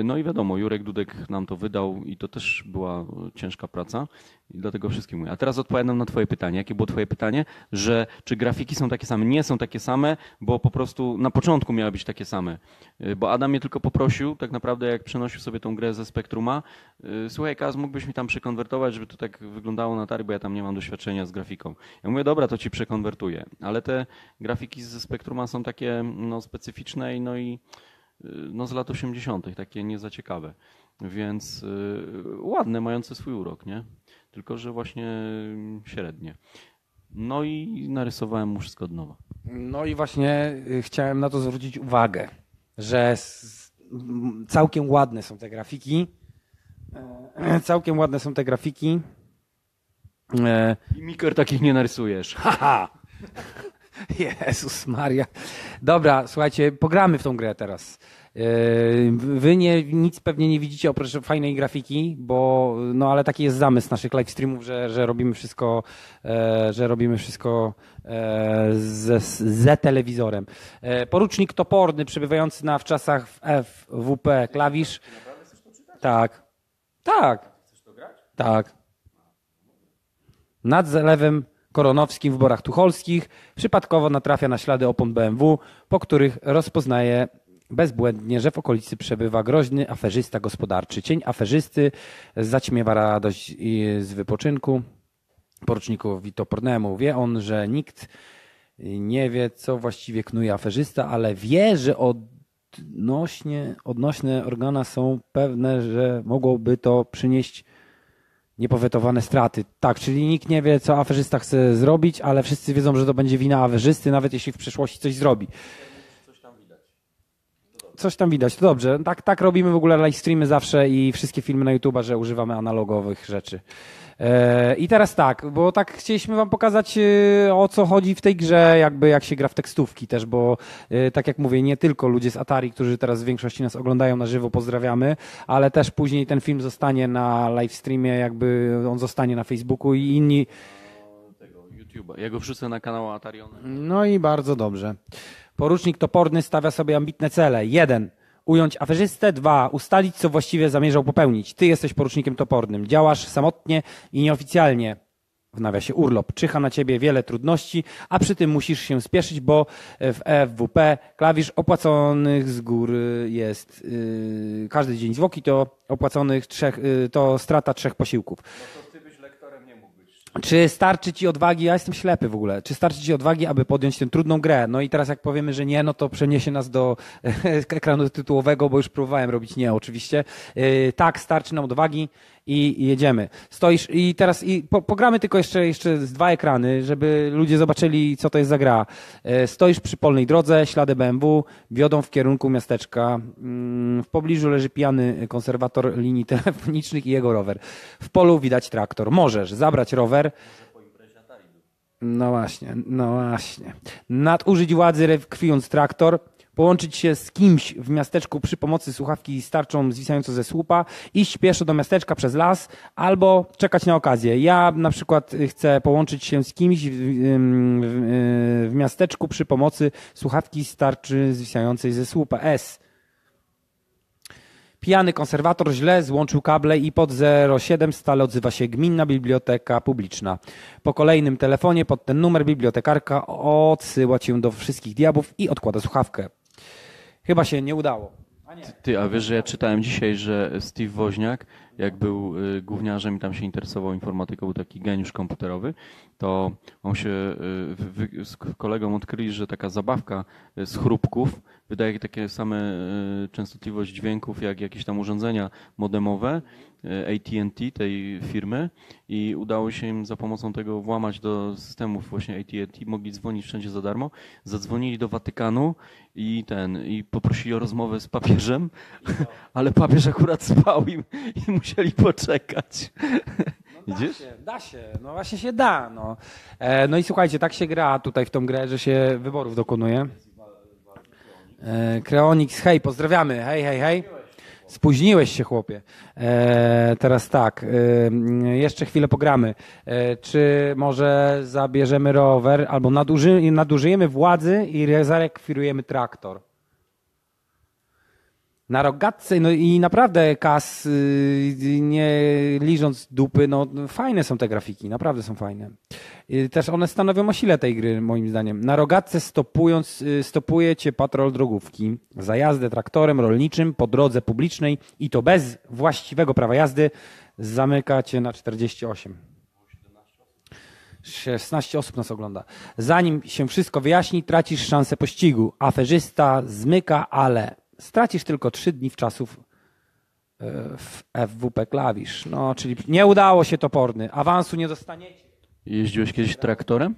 No i wiadomo, Jurek Dudek nam to wydał i to też była ciężka praca. I dlatego wszystkim mówię. A teraz odpowiadam na Twoje pytanie. Jakie było Twoje pytanie? Że czy grafiki są takie same? Nie są takie same, bo po prostu na początku miały być takie same. Bo Adam mnie tylko poprosił, tak naprawdę jak przenosił sobie tą grę ze Spektruma, y, słuchaj Kaz, mógłbyś mi tam przekonwertować, żeby to tak wyglądało na Atari, bo ja tam nie mam doświadczenia z grafiką. Ja mówię, dobra, to ci przekonwertuję. Ale te grafiki ze Spektruma są takie no, specyficzne i no i y, no, z lat 80., takie nie za ciekawe. więc y, ładne, mające swój urok, nie? Tylko, że właśnie średnie. No i narysowałem mu wszystko od nowa. No i właśnie chciałem na to zwrócić uwagę, że całkiem ładne są te grafiki. E, Całkiem ładne są te grafiki. E, I Miker takich nie narysujesz. Haha! Jezus Maria. Dobra, słuchajcie, pogramy w tą grę teraz. Wy nie, nic pewnie nie widzicie oprócz fajnej grafiki, bo no ale taki jest zamysł naszych live streamów, że, że robimy wszystko, e, że robimy wszystko e, ze, ze telewizorem. E, porucznik toporny, przebywający na wczasach w FWP klawisz. Tak. Tak. Tak. Nad zalewem koronowskim w Borach Tucholskich przypadkowo natrafia na ślady opon BMW, po których rozpoznaje bezbłędnie, że w okolicy przebywa groźny aferzysta gospodarczy. Cień aferzysty zaćmiewa radość z wypoczynku. Porucznikowi Topornemu wie on, że nikt nie wie, co właściwie knuje aferzysta, ale wie, że odnośnie, odnośne organa są pewne, że mogłoby to przynieść niepowetowane straty. Tak, czyli nikt nie wie, co aferzysta chce zrobić, ale wszyscy wiedzą, że to będzie wina aferzysty, nawet jeśli w przyszłości coś zrobi. Coś tam widać, to dobrze. Tak, tak robimy w ogóle live streamy zawsze i wszystkie filmy na YouTube, że używamy analogowych rzeczy. E, I teraz tak, bo tak chcieliśmy wam pokazać e, o co chodzi w tej grze, jakby jak się gra w tekstówki też, bo e, tak jak mówię, nie tylko ludzie z Atari, którzy teraz w większości nas oglądają na żywo, pozdrawiamy, ale też później ten film zostanie na live streamie, jakby on zostanie na Facebooku i inni. Tego YouTube'a. Ja go wrzucę na kanał Atarion. No i bardzo dobrze. Porucznik Toporny stawia sobie ambitne cele. Jeden. Ująć aferzystę. Dwa. Ustalić, co właściwie zamierzał popełnić. Ty jesteś porucznikiem topornym. Działasz samotnie i nieoficjalnie. W nawiasie urlop. Czyha na ciebie wiele trudności, a przy tym musisz się spieszyć, bo w FWP klawisz opłaconych z góry jest yy, każdy dzień zwłoki to opłaconych trzech, yy, to strata trzech posiłków. Czy starczy ci odwagi? Ja jestem ślepy w ogóle. Czy starczy ci odwagi, aby podjąć tę trudną grę? No i teraz jak powiemy, że nie, no to przeniesie nas do ekranu tytułowego, bo już próbowałem robić nie, oczywiście. Yy, tak, starczy nam odwagi i jedziemy. Stoisz i teraz i po, pogramy tylko jeszcze, jeszcze z dwa ekrany, żeby ludzie zobaczyli, co to jest za gra. Yy, Stoisz przy polnej drodze, ślady BMW wiodą w kierunku miasteczka. Mm, W pobliżu leży pijany konserwator linii telefonicznych i jego rower. W polu widać traktor. Możesz zabrać rower. No właśnie, no właśnie. Nadużyć władzy rekwiując traktor, połączyć się z kimś w miasteczku przy pomocy słuchawki starczą zwisająco ze słupa, iść pieszo do miasteczka przez las albo czekać na okazję. Ja na przykład chcę połączyć się z kimś w, w, w miasteczku przy pomocy słuchawki starczy zwisającej ze słupa. S. Pijany konserwator źle złączył kable i pod 07 stale odzywa się gminna biblioteka publiczna. Po kolejnym telefonie pod ten numer bibliotekarka odsyła cię do wszystkich diabłów i odkłada słuchawkę. Chyba się nie udało. Ty, a wiesz, że ja czytałem dzisiaj, że Steve Woźniak, jak był y, gówniarzem i tam się interesował informatyką, był taki geniusz komputerowy, to on się y, z kolegą odkryli, że taka zabawka y, z chrupków wydaje takie same y, częstotliwość dźwięków, jak jakieś tam urządzenia modemowe y, AT&T tej firmy i udało się im za pomocą tego włamać do systemów właśnie AT&T, mogli dzwonić wszędzie za darmo, zadzwonili do Watykanu i ten, i poprosili o rozmowę z papieżem, ale papież akurat spał im i musieli poczekać. Widzisz? Da się, da się, no właśnie się da. No. E, no i słuchajcie, tak się gra tutaj w tą grę, że się wyborów dokonuje. E, Kreonix, hej, pozdrawiamy, hej, hej, hej. Spóźniłeś się, chłopie. E, teraz tak, e, jeszcze chwilę pogramy. E, czy może zabierzemy rower, albo naduży, nadużyjemy władzy i zarekwirujemy traktor? Na rogatce, no i naprawdę kas, y, nie liżąc dupy, no fajne są te grafiki, naprawdę są fajne. Y, Też one stanowią o sile tej gry, moim zdaniem. Na rogatce stopując, y, stopuje cię patrol drogówki za jazdę traktorem rolniczym po drodze publicznej i to bez właściwego prawa jazdy zamyka cię na 48. 16 osób nas ogląda. Zanim się wszystko wyjaśni, tracisz szansę pościgu. Aferzysta zmyka, ale stracisz tylko 3 dni w czasów e, w FWP klawisz. No, czyli nie udało się toporny. Awansu nie dostaniecie. Jeździłeś kiedyś traktorem?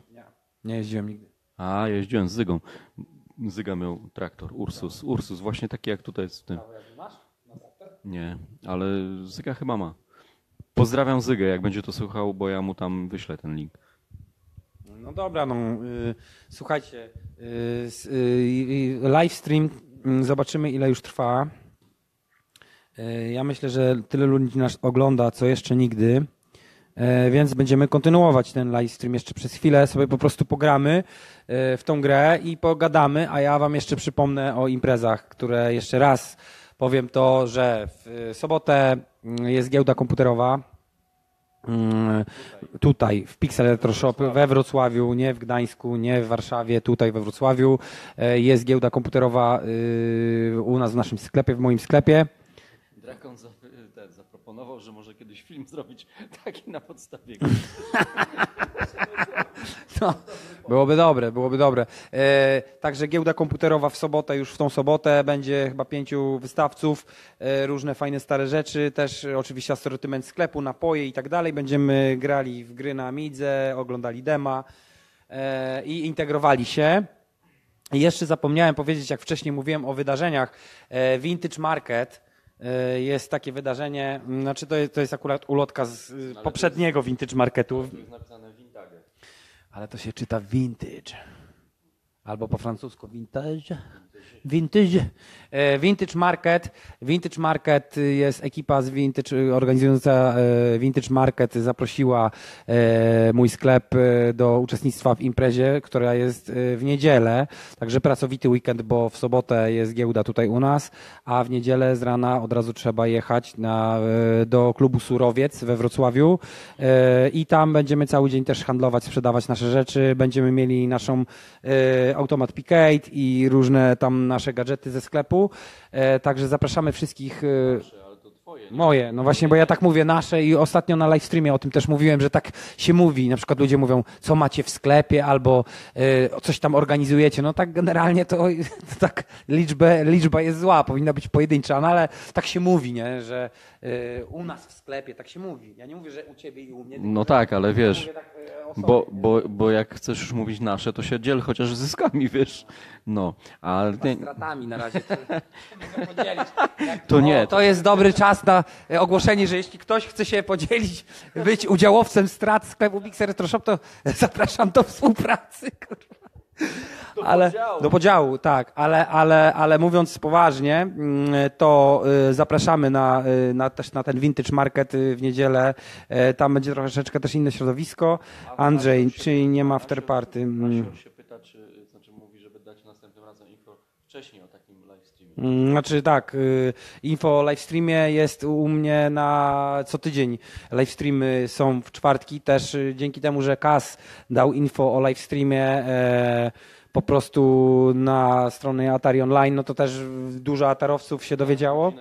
Nie jeździłem nigdy. A, jeździłem z Zygą. Zyga miał traktor, Ursus. Ursus, właśnie taki jak tutaj jest w tym. Nie, ale Zyga chyba ma. Pozdrawiam Zygę, jak będzie to słuchał, bo ja mu tam wyślę ten link. No dobra, no y, słuchajcie, y, y, live stream, y, zobaczymy ile już trwa. Y, ja myślę, że tyle ludzi nas ogląda, co jeszcze nigdy, y, więc będziemy kontynuować ten live stream jeszcze przez chwilę, sobie po prostu pogramy y, w tą grę i pogadamy, a ja wam jeszcze przypomnę o imprezach, które jeszcze raz powiem to, że w sobotę y, jest giełda komputerowa, Mm, tutaj w Pixel Electroshop we Wrocławiu, nie w Gdańsku, nie w Warszawie, tutaj we Wrocławiu E, jest giełda komputerowa y, u nas w naszym sklepie, w moim sklepie. Drakon zaproponował, że może kiedyś film zrobić taki na podstawie. No, byłoby dobre, byłoby dobre. E, także giełda komputerowa w sobotę, już w tą sobotę będzie chyba pięciu wystawców, e, różne fajne stare rzeczy, też oczywiście asortyment sklepu, napoje i tak dalej. Będziemy grali w gry na Amidze, oglądali dema e, i integrowali się. Jeszcze zapomniałem powiedzieć, jak wcześniej mówiłem o wydarzeniach. e, Vintage Market jest takie wydarzenie, m, znaczy to jest, to jest akurat ulotka z y, poprzedniego Vintage Marketu. Tu jest napisane vintage. Ale to się czyta vintage. Albo po francusku vintage. Vintage. E, Vintage Market. Vintage Market jest ekipa z Vintage, organizująca e, Vintage Market zaprosiła e, mój sklep do uczestnictwa w imprezie, która jest w niedzielę. Także pracowity weekend, bo w sobotę jest giełda tutaj u nas, a w niedzielę z rana od razu trzeba jechać na, do klubu Surowiec we Wrocławiu i tam będziemy cały dzień też handlować, sprzedawać nasze rzeczy. Będziemy mieli naszą automat Picate i różne tam nasze gadżety ze sklepu. E, Także zapraszamy wszystkich. e. Moje, no właśnie, bo ja tak mówię nasze i ostatnio na live streamie o tym też mówiłem, że tak się mówi. Na przykład ludzie mówią, co macie w sklepie albo y, coś tam organizujecie. No tak generalnie to, to tak liczbę, liczba jest zła, powinna być pojedyncza, no ale tak się mówi, nie, że u nas w sklepie tak się mówi. Ja nie mówię, że u ciebie i u mnie. No tak, ale wiesz, tak, y, Bo, bo, bo jak chcesz już mówić nasze, to się dziel chociaż zyskami, wiesz. No, ale stratami na razie. To, nie. To jest dobry czas na e, ogłoszenie, że jeśli ktoś chce się podzielić, być udziałowcem strat sklepu Mixer Retro Shop, to zapraszam do współpracy. kurwa. Ale, podziału. Do podziału, tak. Ale, ale, ale mówiąc poważnie, mm, to y, zapraszamy na, y, na, też na ten Vintage Market y, w niedzielę. Tam będzie troszeczkę też inne środowisko. Andrzej, czy nie ma afterparty? Się pyta, czy, znaczy mówi, żeby dać następnym razem info wcześniej o takim live streamie. Mm, Znaczy tak, y, info o livestreamie jest u mnie na co tydzień. Livestreamy są w czwartki też y, dzięki temu, że Kas dał info o livestreamie e, po prostu na stronie Atari Online, no to też dużo atarowców się dowiedziało.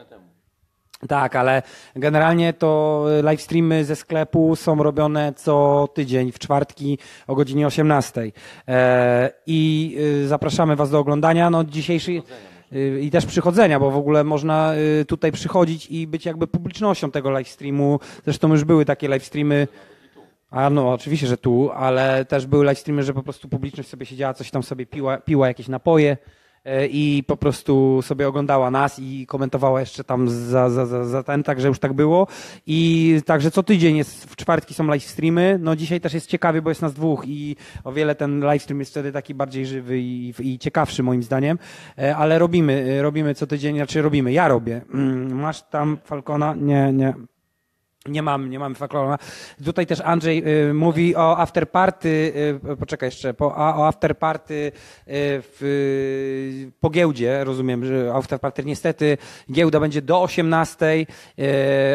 Tak, ale generalnie to livestreamy ze sklepu są robione co tydzień w czwartki o godzinie 18. E, I y, zapraszamy Was do oglądania. No dzisiejszy i też przychodzenia, bo w ogóle można y, tutaj przychodzić i być jakby publicznością tego livestreamu. Zresztą już były takie livestreamy. A no, oczywiście, że tu, ale też były livestreamy, że po prostu publiczność sobie siedziała, coś tam sobie piła, piła jakieś napoje i po prostu sobie oglądała nas i komentowała jeszcze tam za, za, za, za ten, także już tak było. I także co tydzień jest, w czwartki są live streamy. No dzisiaj też jest ciekawy, bo jest nas dwóch i o wiele ten live stream jest wtedy taki bardziej żywy i, i ciekawszy moim zdaniem. E, Ale robimy, e, robimy co tydzień, znaczy robimy, ja robię. Mm, Masz tam Falcona? Nie, nie. Nie mam, nie mamy Falcona. Tutaj też Andrzej y, mówi o afterparty, y, poczekaj jeszcze, po, a, o afterparty y, w, y, po giełdzie, rozumiem, że afterparty niestety giełda będzie do 18, y,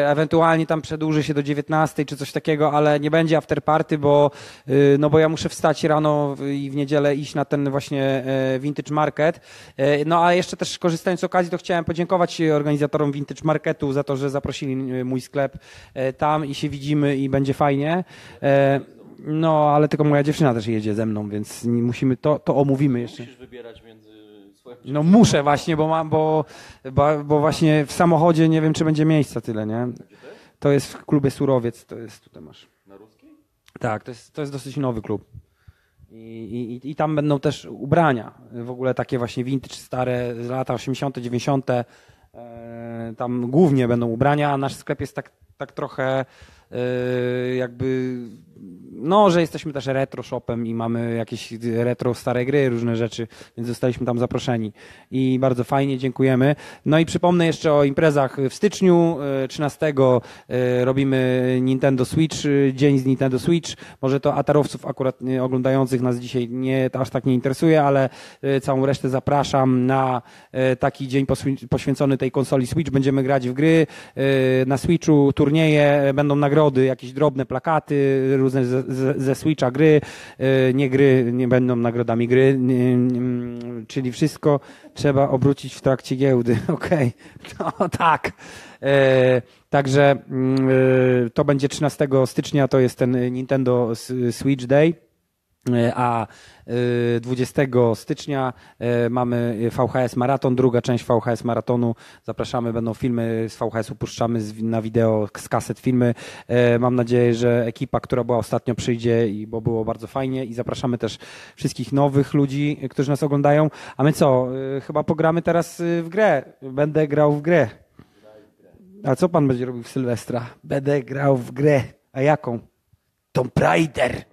ewentualnie tam przedłuży się do 19 czy coś takiego, ale nie będzie afterparty, bo, y, no bo ja muszę wstać rano i w niedzielę iść na ten właśnie y, Vintage Market. Y, No a jeszcze też korzystając z okazji, to chciałem podziękować organizatorom Vintage Marketu za to, że zaprosili y, mój sklep tam i się widzimy i będzie fajnie. E, No, ale tylko moja dziewczyna też jedzie ze mną, więc musimy to, to omówimy jeszcze. Musisz wybierać między No muszę właśnie, bo mam, bo, bo, bo właśnie w samochodzie nie wiem, czy będzie miejsca tyle, nie? To jest w klubie Surowiec, to jest, tutaj masz. Na ruskiej? Tak, to jest, to jest dosyć nowy klub. I, i, I tam będą też ubrania, w ogóle takie właśnie vintage stare z lata 80., 90. E, tam głównie będą ubrania, a nasz sklep jest tak, tak trochę e, jakby, no, że jesteśmy też retro shopem i mamy jakieś retro stare gry, różne rzeczy, więc zostaliśmy tam zaproszeni. I bardzo fajnie, dziękujemy. No i przypomnę jeszcze o imprezach w styczniu e, 13 e, robimy Nintendo Switch, e, dzień z Nintendo Switch. Może to atarowców akurat e, oglądających nas dzisiaj nie, aż tak nie interesuje, ale e, całą resztę zapraszam na e, taki dzień poświęcony tej konsoli Switch. Będziemy grać w gry e, na Switchu, turnieje, e, będą nagrody, jakieś drobne plakaty, różne ze, ze, ze Switcha gry, e, nie gry, nie będą nagrodami gry, mm, czyli wszystko trzeba obrócić w trakcie giełdy. Okej, no tak. E, Także mm, e, to będzie 13 stycznia, to jest ten Nintendo Switch Day. E, A e, 20 stycznia e, mamy VHS Maraton, druga część VHS Maratonu. Zapraszamy, będą filmy z VHS, upuszczamy z- na wideo z kaset filmy. E, Mam nadzieję, że ekipa, która była ostatnio przyjdzie, i bo było bardzo fajnie i zapraszamy też wszystkich nowych ludzi, e, którzy nas oglądają. A my co? E, Chyba pogramy teraz e, w grę. Będę grał w grę. A co pan będzie robił w Sylwestra? Będę grał w grę. A jaką? Tomb Raider.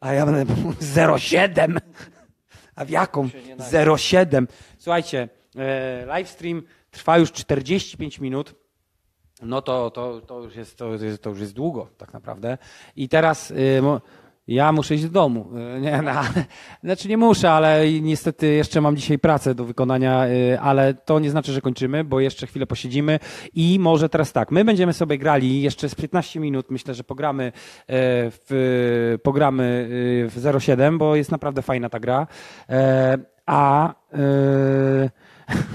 A ja będę 07. A w jaką? 07. Słuchajcie, e, livestream trwa już 45 minut. No to, to, to, już jest, to, to już jest długo, tak naprawdę. I teraz y, mo- ja muszę iść do domu. Y, Nie, no, znaczy nie muszę, ale niestety jeszcze mam dzisiaj pracę do wykonania, y, ale to nie znaczy, że kończymy, bo jeszcze chwilę posiedzimy i może teraz tak, my będziemy sobie grali jeszcze z 15 minut, myślę, że pogramy e, w, pogramy w 07, bo jest naprawdę fajna ta gra. E, A e,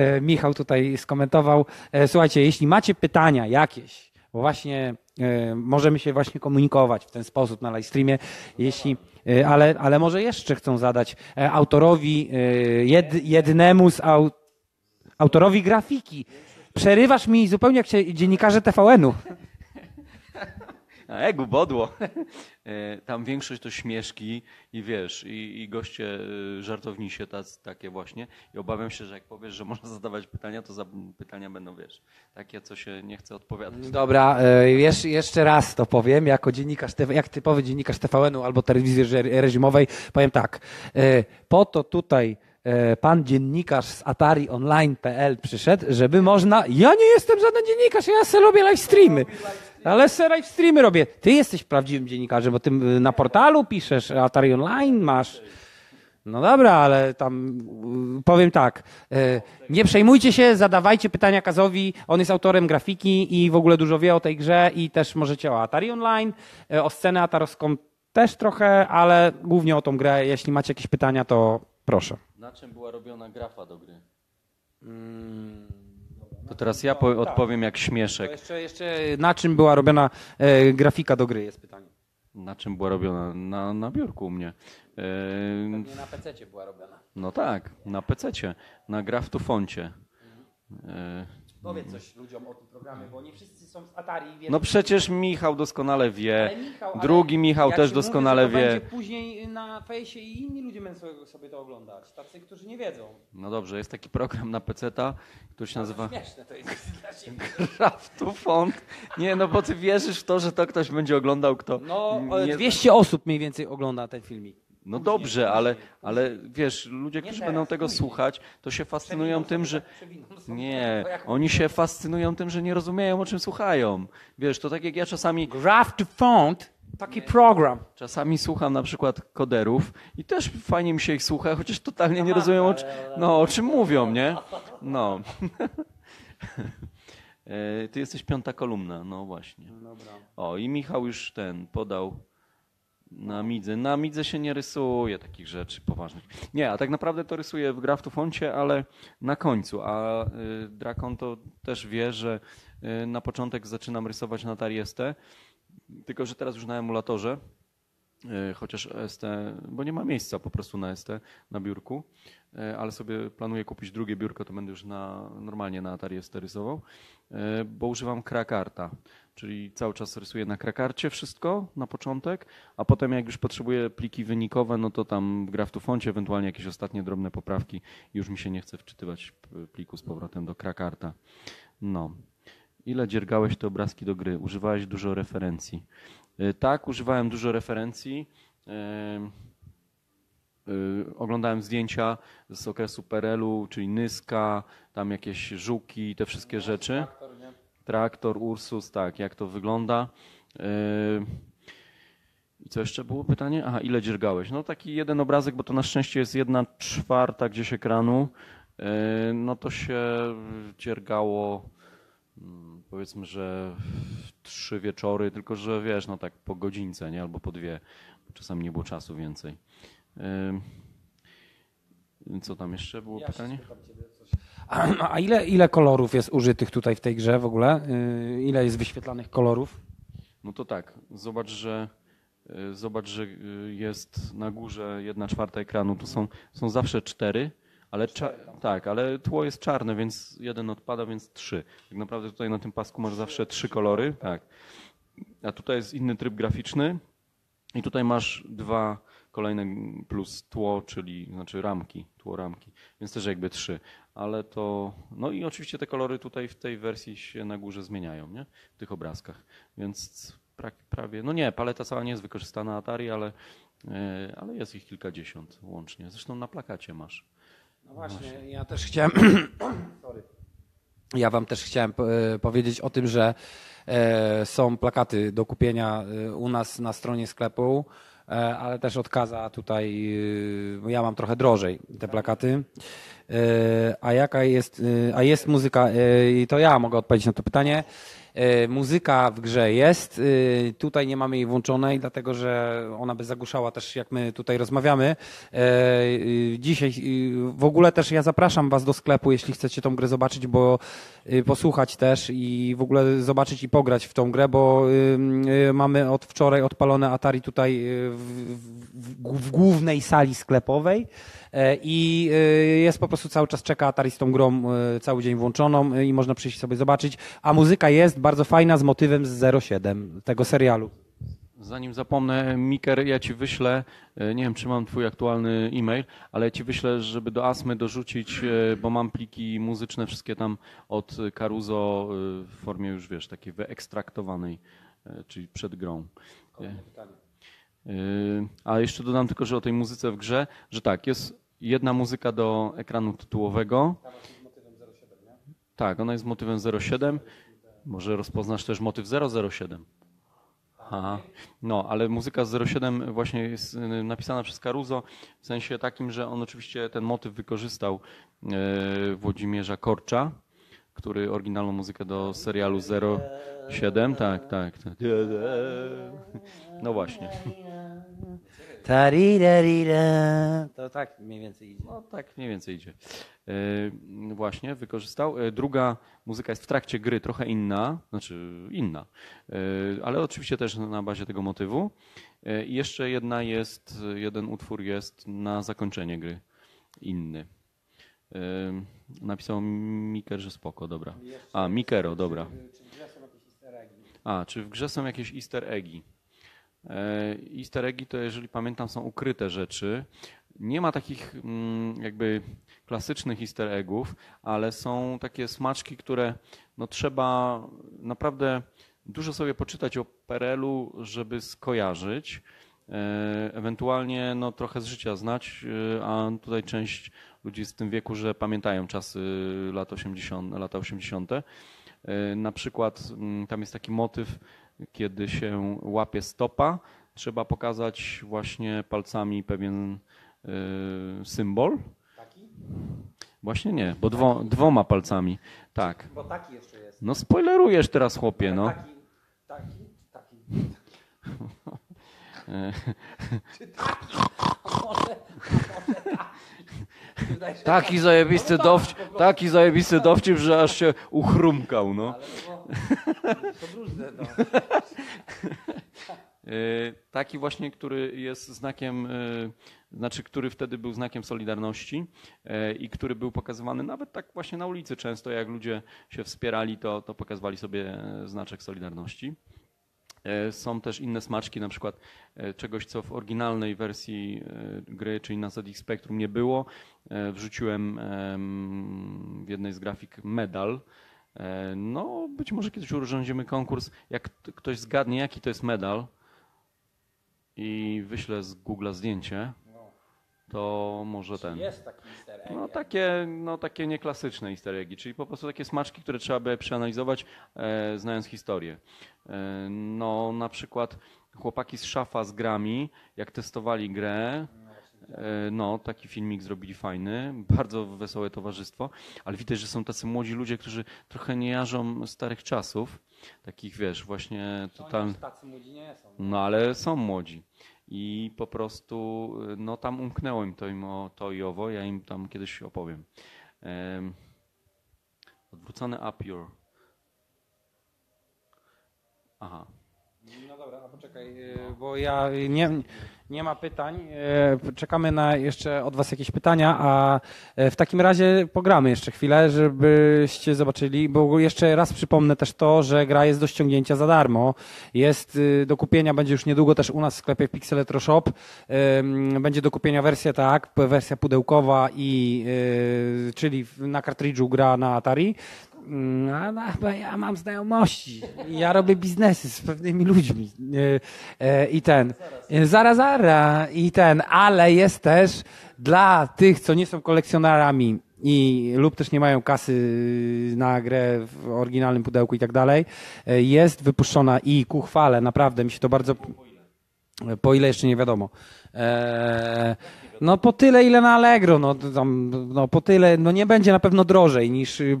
E, Michał tutaj skomentował. E, Słuchajcie, jeśli macie pytania jakieś, bo właśnie e, możemy się właśnie komunikować w ten sposób na live streamie, jeśli, e, ale, ale może jeszcze chcą zadać e, autorowi, e, jed, jednemu z au, autorowi grafiki. Przerywasz mi zupełnie jak się dziennikarze TVN-u. Egu, bodło. E, Tam większość to śmieszki i wiesz, i, i goście e, żartownisie tacy, takie właśnie. I obawiam się, że jak powiesz, że można zadawać pytania, to za, pytania będą, wiesz, takie, co się nie chce odpowiadać. Dobra, e, jeszcze, jeszcze raz to powiem, jako dziennikarz, jak typowy dziennikarz TVN-u albo telewizji re- reżimowej, powiem tak, po to tutaj pan dziennikarz z Atari Online.pl przyszedł, żeby można, ja nie jestem żaden dziennikarz, ja se robię live streamy. Ale se live streamy robię. Ty jesteś prawdziwym dziennikarzem, bo ty y, na portalu piszesz, Atari Online masz. No dobra, ale tam y, powiem tak. y, Nie przejmujcie się, zadawajcie pytania Kazowi. On jest autorem grafiki i w ogóle dużo wie o tej grze i też możecie o Atari Online, o scenę atarowską też trochę, ale głównie o tą grę. Jeśli macie jakieś pytania, to proszę. Na czym była robiona grafa do gry? To teraz ja po- odpowiem jak To śmieszek. jeszcze, jeszcze na czym była robiona e, grafika do gry jest pytanie. Na czym była robiona? Na, na biurku u mnie. E, na PC była robiona. No tak, na PC-cie, na Graftufoncie. E, Powiedz coś ludziom o tym programie, bo nie wszyscy są z Atari. Wiedzą, No przecież Michał doskonale wie, Ale Michał, ale drugi Michał ja też ci doskonale mówię, że to wie. Będzie później na fejsie i inni ludzie będą sobie to oglądać. Tacy, którzy nie wiedzą. No dobrze, jest taki program na PC-ta, który się nazywa Śmieszne to jest dla ciebie. Nie, no bo ty wierzysz w to, że to ktoś będzie oglądał, kto... No, nie- 200 osób mniej więcej ogląda ten filmik. No dobrze, ale, ale wiesz, ludzie, którzy teraz, będą tego później. słuchać, to się fascynują tym, że... Sobie, Nie, jak- oni się fascynują tym, że nie rozumieją, o czym słuchają. Wiesz, to tak jak ja czasami, Graph to Font, taki program. czasami słucham na przykład koderów i też fajnie mi się ich słucha, chociaż totalnie nie rozumiem, o, no, o czym mówią, nie? No. E, Ty jesteś piąta kolumna, no właśnie. O, i Michał już ten podał na Midze. Na Midze się nie rysuje takich rzeczy poważnych. Nie, a tak naprawdę to rysuje w Graftufoncie, ale na końcu. A y, Drakon to też wie, że y, na początek zaczynam rysować na Atari ST, tylko że teraz już na emulatorze. E, chociaż ST, bo nie ma miejsca po prostu na ST, na biurku, ale sobie planuję kupić drugie biurko, to będę już na, normalnie na Atari ST e, bo używam Krakarta, czyli cały czas rysuję na Krakarcie wszystko na początek, a potem jak już potrzebuję pliki wynikowe, no to tam gra w Tufoncie, ewentualnie jakieś ostatnie drobne poprawki już mi się nie chce wczytywać pliku z powrotem do Krakarta. No. Ile dziergałeś te obrazki do gry? Używałeś dużo referencji. E, tak, używałem dużo referencji. E, oglądałem zdjęcia z okresu Perelu, czyli Nyska, tam jakieś żuki, te wszystkie rzeczy. Traktor, Ursus, tak, jak to wygląda. I co jeszcze było pytanie? Aha, ile dziergałeś? No taki jeden obrazek, bo to na szczęście jest jedna czwarta gdzieś ekranu. No to się dziergało mm, powiedzmy, że trzy wieczory, tylko że wiesz, no tak po godzince, nie? Albo po dwie. Czasami nie było czasu więcej. Co tam jeszcze było ja pytanie? A, a ile, ile kolorów jest użytych tutaj w tej grze w ogóle? Y, ile jest wyświetlanych kolorów? No to tak, zobacz, że y, zobacz, że y, jest na górze jedna czwarta ekranu, tu są, są zawsze cztery, ale tak, ale tło jest czarne, więc jeden odpada, więc trzy. Tak naprawdę tutaj na tym pasku masz zawsze trzy kolory, tak. A tutaj jest inny tryb graficzny i tutaj masz dwa kolejne plus tło, czyli znaczy ramki, tło ramki, więc też jakby trzy. Ale to, no i oczywiście te kolory tutaj w tej wersji się na górze zmieniają, nie? W tych obrazkach, więc prawie, no nie, paleta cała nie jest wykorzystana Atari, ale, e, ale jest ich kilkadziesiąt łącznie. Zresztą na plakacie masz. No właśnie, ja też chciałem. Sorry. Ja Wam też chciałem e, powiedzieć o tym, że e, są plakaty do kupienia u nas na stronie sklepu, ale też odkaza tutaj. Ja mam trochę drożej te plakaty. A jaka jest, a jest muzyka? I to ja mogę odpowiedzieć na to pytanie. E, muzyka w grze jest. E, tutaj nie mamy jej włączonej, dlatego że ona by zagłuszała też, jak my tutaj rozmawiamy. E, dzisiaj w ogóle też ja zapraszam Was do sklepu, jeśli chcecie tą grę zobaczyć, bo posłuchać też i w ogóle zobaczyć i pograć w tą grę, bo mamy od wczoraj odpalone Atari tutaj w, w, w głównej sali sklepowej. E, i e, jest po prostu cały czas czeka Atari z tą grą e, cały dzień włączoną i można przyjść sobie zobaczyć. A muzyka jest bardzo fajna z motywem z 07 tego serialu. Zanim zapomnę, Miker, ja ci wyślę, nie wiem czy mam twój aktualny e-mail, ale ja ci wyślę, żeby do Asmy dorzucić, bo mam pliki muzyczne wszystkie tam od Caruso w formie już wiesz, takiej wyekstraktowanej, czyli przed grą. A jeszcze dodam tylko, że o tej muzyce w grze, że tak, jest jedna muzyka do ekranu tytułowego. Tak, ona jest motywem 07. Może rozpoznasz też motyw 007. Aha. No, ale muzyka z 07 właśnie jest y, napisana przez Caruso w sensie takim, że on oczywiście ten motyw wykorzystał y, Włodzimierza Korcza, który oryginalną muzykę do serialu 07, tak, tak. tak. No właśnie. To tak mniej więcej idzie. No tak mniej więcej idzie. E, właśnie, wykorzystał. E, druga muzyka jest w trakcie gry trochę inna, znaczy inna, e, ale oczywiście też na bazie tego motywu. I jeszcze jedna jest, jeden utwór jest na zakończenie gry, inny. Napisał Miker, że spoko, dobra. A, Mikero, dobra. A, czy w grze są jakieś easter eggi? E, easter eggi to, jeżeli pamiętam, są ukryte rzeczy. Nie ma takich mm, jakby klasycznych easter eggów, ale są takie smaczki, które no, trzeba naprawdę dużo sobie poczytać o PRL-u, żeby skojarzyć. E, ewentualnie no, trochę z życia znać, e, a tutaj część ludzi w tym wieku, że pamiętają czasy lat 80, lata 80. Na przykład mm, tam jest taki motyw, kiedy się łapie stopa, trzeba pokazać właśnie palcami pewien y, symbol. Taki? Właśnie nie, bo dwo, dwoma palcami. Tak. Bo taki jeszcze jest. No spoilerujesz teraz, chłopie, no. Taki, taki, taki. Czy taki? Może, Taki zajebisty dowcip, taki zajebisty dowcip, że aż się uchrumkał, no. Podróżne, no. Taki właśnie, który jest znakiem, znaczy, który wtedy był znakiem Solidarności i który był pokazywany nawet tak właśnie na ulicy często, jak ludzie się wspierali, to, to pokazywali sobie znaczek Solidarności. E, są też inne smaczki, na przykład e, czegoś, co w oryginalnej wersji e, gry, czyli na ZX Spectrum nie było. Wrzuciłem w jednej z grafik medal. No, być może kiedyś urządzimy konkurs. Jak ktoś zgadnie, jaki to jest medal i wyślę z Google'a zdjęcie, to może ten. Jest taki easter egg. No takie, no takie nieklasyczne easter eggi, czyli po prostu takie smaczki, które trzeba by przeanalizować, e, znając historię. E, no na przykład chłopaki z szafa z grami, jak testowali grę, e, no, taki filmik zrobili fajny, bardzo wesołe towarzystwo, ale widać, że są tacy młodzi ludzie, którzy trochę nie jarzą starych czasów, takich wiesz, właśnie totalnie. Tacy młodzi nie są. No ale są młodzi i po prostu no tam umknęło im to, im o, to i owo, ja im tam kiedyś opowiem. Um, odwrócony Your. Aha. No dobra, a poczekaj, y, bo ja nie, nie ma pytań. Y, czekamy na jeszcze od Was jakieś pytania, a y, w takim razie pogramy jeszcze chwilę, żebyście zobaczyli, bo jeszcze raz przypomnę też to, że gra jest do ściągnięcia za darmo. Jest do kupienia, będzie już niedługo też u nas w sklepie Pixel Electro Shop. Będzie do kupienia wersja tak, wersja pudełkowa i czyli na kartridżu gra na Atari. No, no, ja mam znajomości. Ja robię biznesy z pewnymi ludźmi. E, e, I ten. Zara, zara. I ten. Ale jest też dla tych, co nie są kolekcjonerami i lub też nie mają kasy na grę w oryginalnym pudełku i tak dalej, e, jest wypuszczona i ku chwale, naprawdę mi się to bardzo... Po ile jeszcze nie wiadomo. Eee, no po tyle, ile na Allegro, no, tam, no po tyle, no nie będzie na pewno drożej niż y,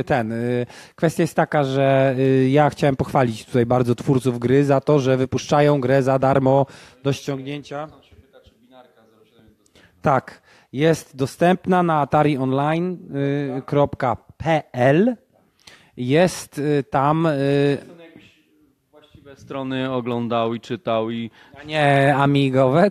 y, ten. Y, kwestia jest taka, że ja chciałem pochwalić tutaj bardzo twórców gry za to, że wypuszczają grę za darmo do ściągnięcia. Tak, jest dostępna na atarionline.pl. Jest tam strony oglądał i czytał i... A nie amigowe?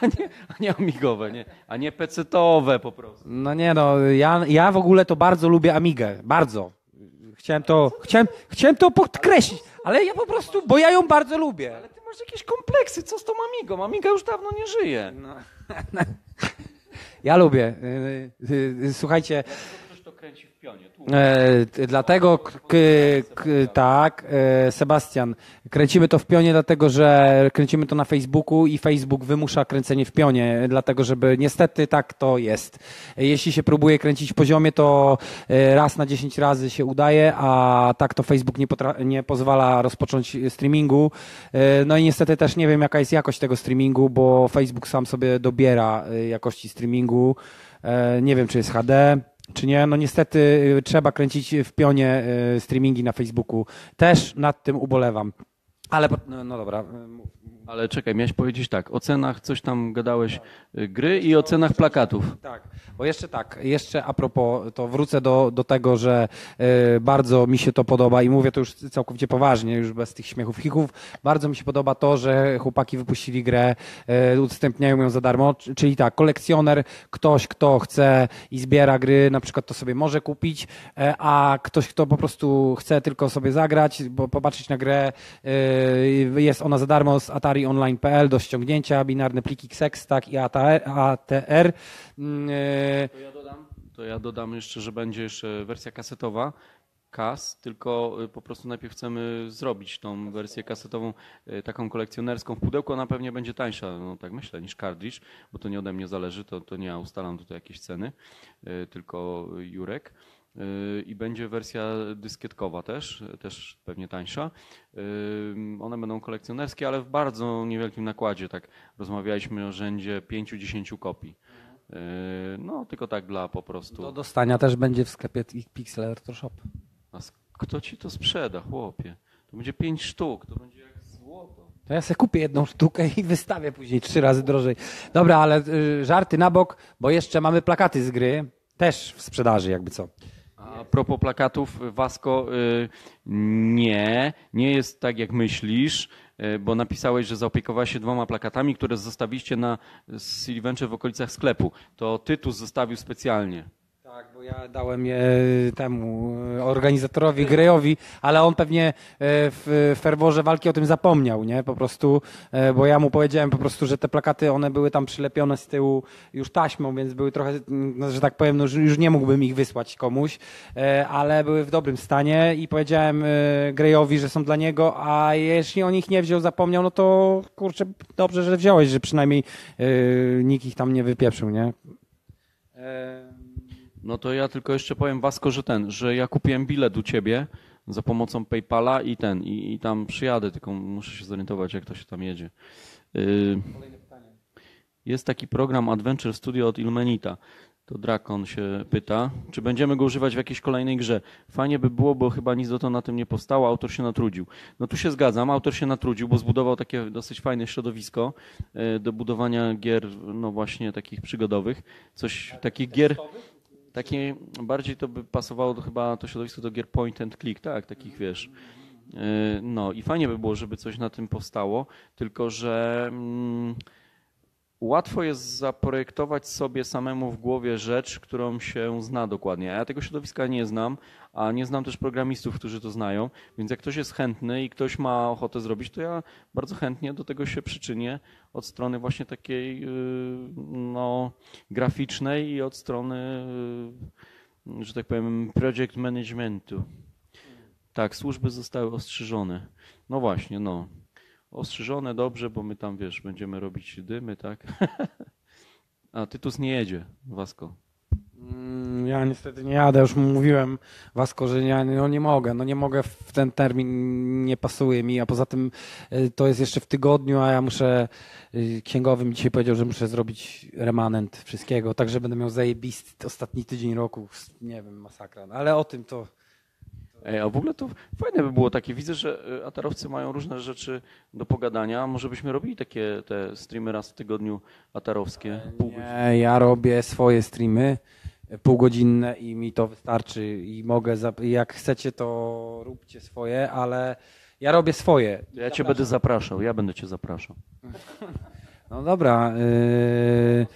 A nie, a nie amigowe, nie, a nie pecetowe po prostu. No nie no, ja, ja w ogóle to bardzo lubię Amigę, bardzo. Chciałem to, chciałem, chciałem to podkreślić, ale ja po prostu, bo ja ją bardzo lubię. Ale ty masz jakieś kompleksy, co z tą Amigą? Amiga już dawno nie żyje. No. Ja lubię. Y, y, y, słuchajcie kręci w pionie. E, dlatego, tak, e, Sebastian, kręcimy to w pionie, dlatego że kręcimy to na Facebooku i Facebook wymusza kręcenie w pionie, dlatego żeby niestety tak to jest. Jeśli się próbuje kręcić w poziomie, to e, raz na 10 razy się udaje, a tak to Facebook nie, nie pozwala rozpocząć streamingu. E, no i niestety też nie wiem, jaka jest jakość tego streamingu, bo Facebook sam sobie dobiera e, jakości streamingu. E, nie wiem, czy jest HD czy nie? No niestety y, trzeba kręcić w pionie y, streamingi na Facebooku. Też nad tym ubolewam. Ale, no, no dobra, y. Ale czekaj, miałeś powiedzieć tak, o cenach coś tam gadałeś gry i o cenach plakatów. Tak, bo jeszcze tak, jeszcze a propos, to wrócę do, do tego, że y, bardzo mi się to podoba i mówię to już całkowicie poważnie, już bez tych śmiechów, hików. Bardzo mi się podoba to, że chłopaki wypuścili grę, y, udostępniają ją za darmo, czyli tak, kolekcjoner, ktoś, kto chce i zbiera gry, na przykład to sobie może kupić, y, a ktoś, kto po prostu chce tylko sobie zagrać, bo popatrzeć na grę, jest ona za darmo z atarionline.pl do ściągnięcia, binarne pliki XEX, tak i ATR. Mm, to ja dodam, to ja dodam jeszcze, że będzie jeszcze wersja kasetowa, kas, tylko y, po prostu najpierw chcemy zrobić tą wersję kasetową y, taką kolekcjonerską w pudełku, ona pewnie będzie tańsza, no tak myślę, niż cartridge, bo to nie ode mnie zależy, to, to nie ja ustalam tutaj jakieś ceny, y, tylko Jurek. I będzie wersja dyskietkowa też, też pewnie tańsza. One będą kolekcjonerskie, ale w bardzo niewielkim nakładzie. Tak rozmawialiśmy o rzędzie 5-10 kopii. No, tylko tak dla po prostu. Do dostania też będzie w sklepie Pixel Electroshop. A kto ci to sprzeda, chłopie? To będzie 5 sztuk, to będzie jak złoto. To ja sobie kupię jedną sztukę i wystawię później trzy razy drożej. Dobra, ale y, żarty na bok, bo jeszcze mamy plakaty z gry, też w sprzedaży jakby co. A propos plakatów, Wasko, y, nie, nie jest tak jak myślisz. e, bo napisałeś, że zaopiekowałeś się dwoma plakatami, które zostawiliście na Venture w okolicach sklepu. To Tytus zostawił specjalnie. Tak, bo ja dałem je temu e, organizatorowi, Grejowi, ale on pewnie e, w ferworze walki o tym zapomniał, nie? Po prostu, e, bo ja mu powiedziałem po prostu, że te plakaty, one były tam przylepione z tyłu już taśmą, więc były trochę, no, że tak powiem, no, już nie mógłbym ich wysłać komuś, ale były w dobrym stanie i powiedziałem Grejowi, że są dla niego, a jeśli on ich nie wziął, zapomniał, no to kurczę, dobrze, że wziąłeś, że przynajmniej nikt ich tam nie wypieprzył, nie? No to ja tylko jeszcze powiem Wasko, że ten, że ja kupiłem bilet u ciebie za pomocą PayPala i ten, i, i tam przyjadę, tylko muszę się zorientować, jak to się tam jedzie. Yy, jest taki program Adventure Studio od Ilmenita. To Drakon się pyta, czy będziemy go używać w jakiejś kolejnej grze. Fajnie by było, bo chyba nic do to na tym nie powstało, autor się natrudził. No tu się zgadzam, autor się natrudził, bo zbudował takie dosyć fajne środowisko yy, do budowania gier, no właśnie takich przygodowych. Coś, takich gier takie bardziej to by pasowało do, chyba to środowisko do gier point and click, tak, takich wiesz. E, no i fajnie by było, żeby coś na tym powstało, tylko że mm, łatwo jest zaprojektować sobie samemu w głowie rzecz, którą się zna dokładnie. Ja tego środowiska nie znam, a nie znam też programistów, którzy to znają, więc jak ktoś jest chętny i ktoś ma ochotę zrobić, to ja bardzo chętnie do tego się przyczynię od strony właśnie takiej y, no, graficznej i od strony, y, że tak powiem, project managementu. Tak, służby zostały ostrzyżone. No właśnie, no. Ostrzyżone dobrze, bo my tam, wiesz, będziemy robić dymy, tak? A Tytus nie jedzie, Wasko. Mm, ja niestety nie jadę, już mówiłem Wasko, że nie, no nie mogę, no nie mogę w ten termin, nie pasuje mi, a poza tym y, to jest jeszcze w tygodniu, a ja muszę, y, księgowy mi dzisiaj powiedział, że muszę zrobić remanent wszystkiego, także będę miał zajebisty ostatni tydzień roku, nie wiem, masakra, no, ale o tym to... Ej, a w ogóle to fajne by było takie. Widzę, że y, atarowcy mają różne rzeczy do pogadania. Może byśmy robili takie te streamy raz w tygodniu atarowskie? Nie, ja robię swoje streamy półgodzinne i mi to wystarczy i mogę, jak chcecie to róbcie swoje, ale ja robię swoje. Ja cię będę zapraszał, ja będę cię zapraszał. No dobra. Yy...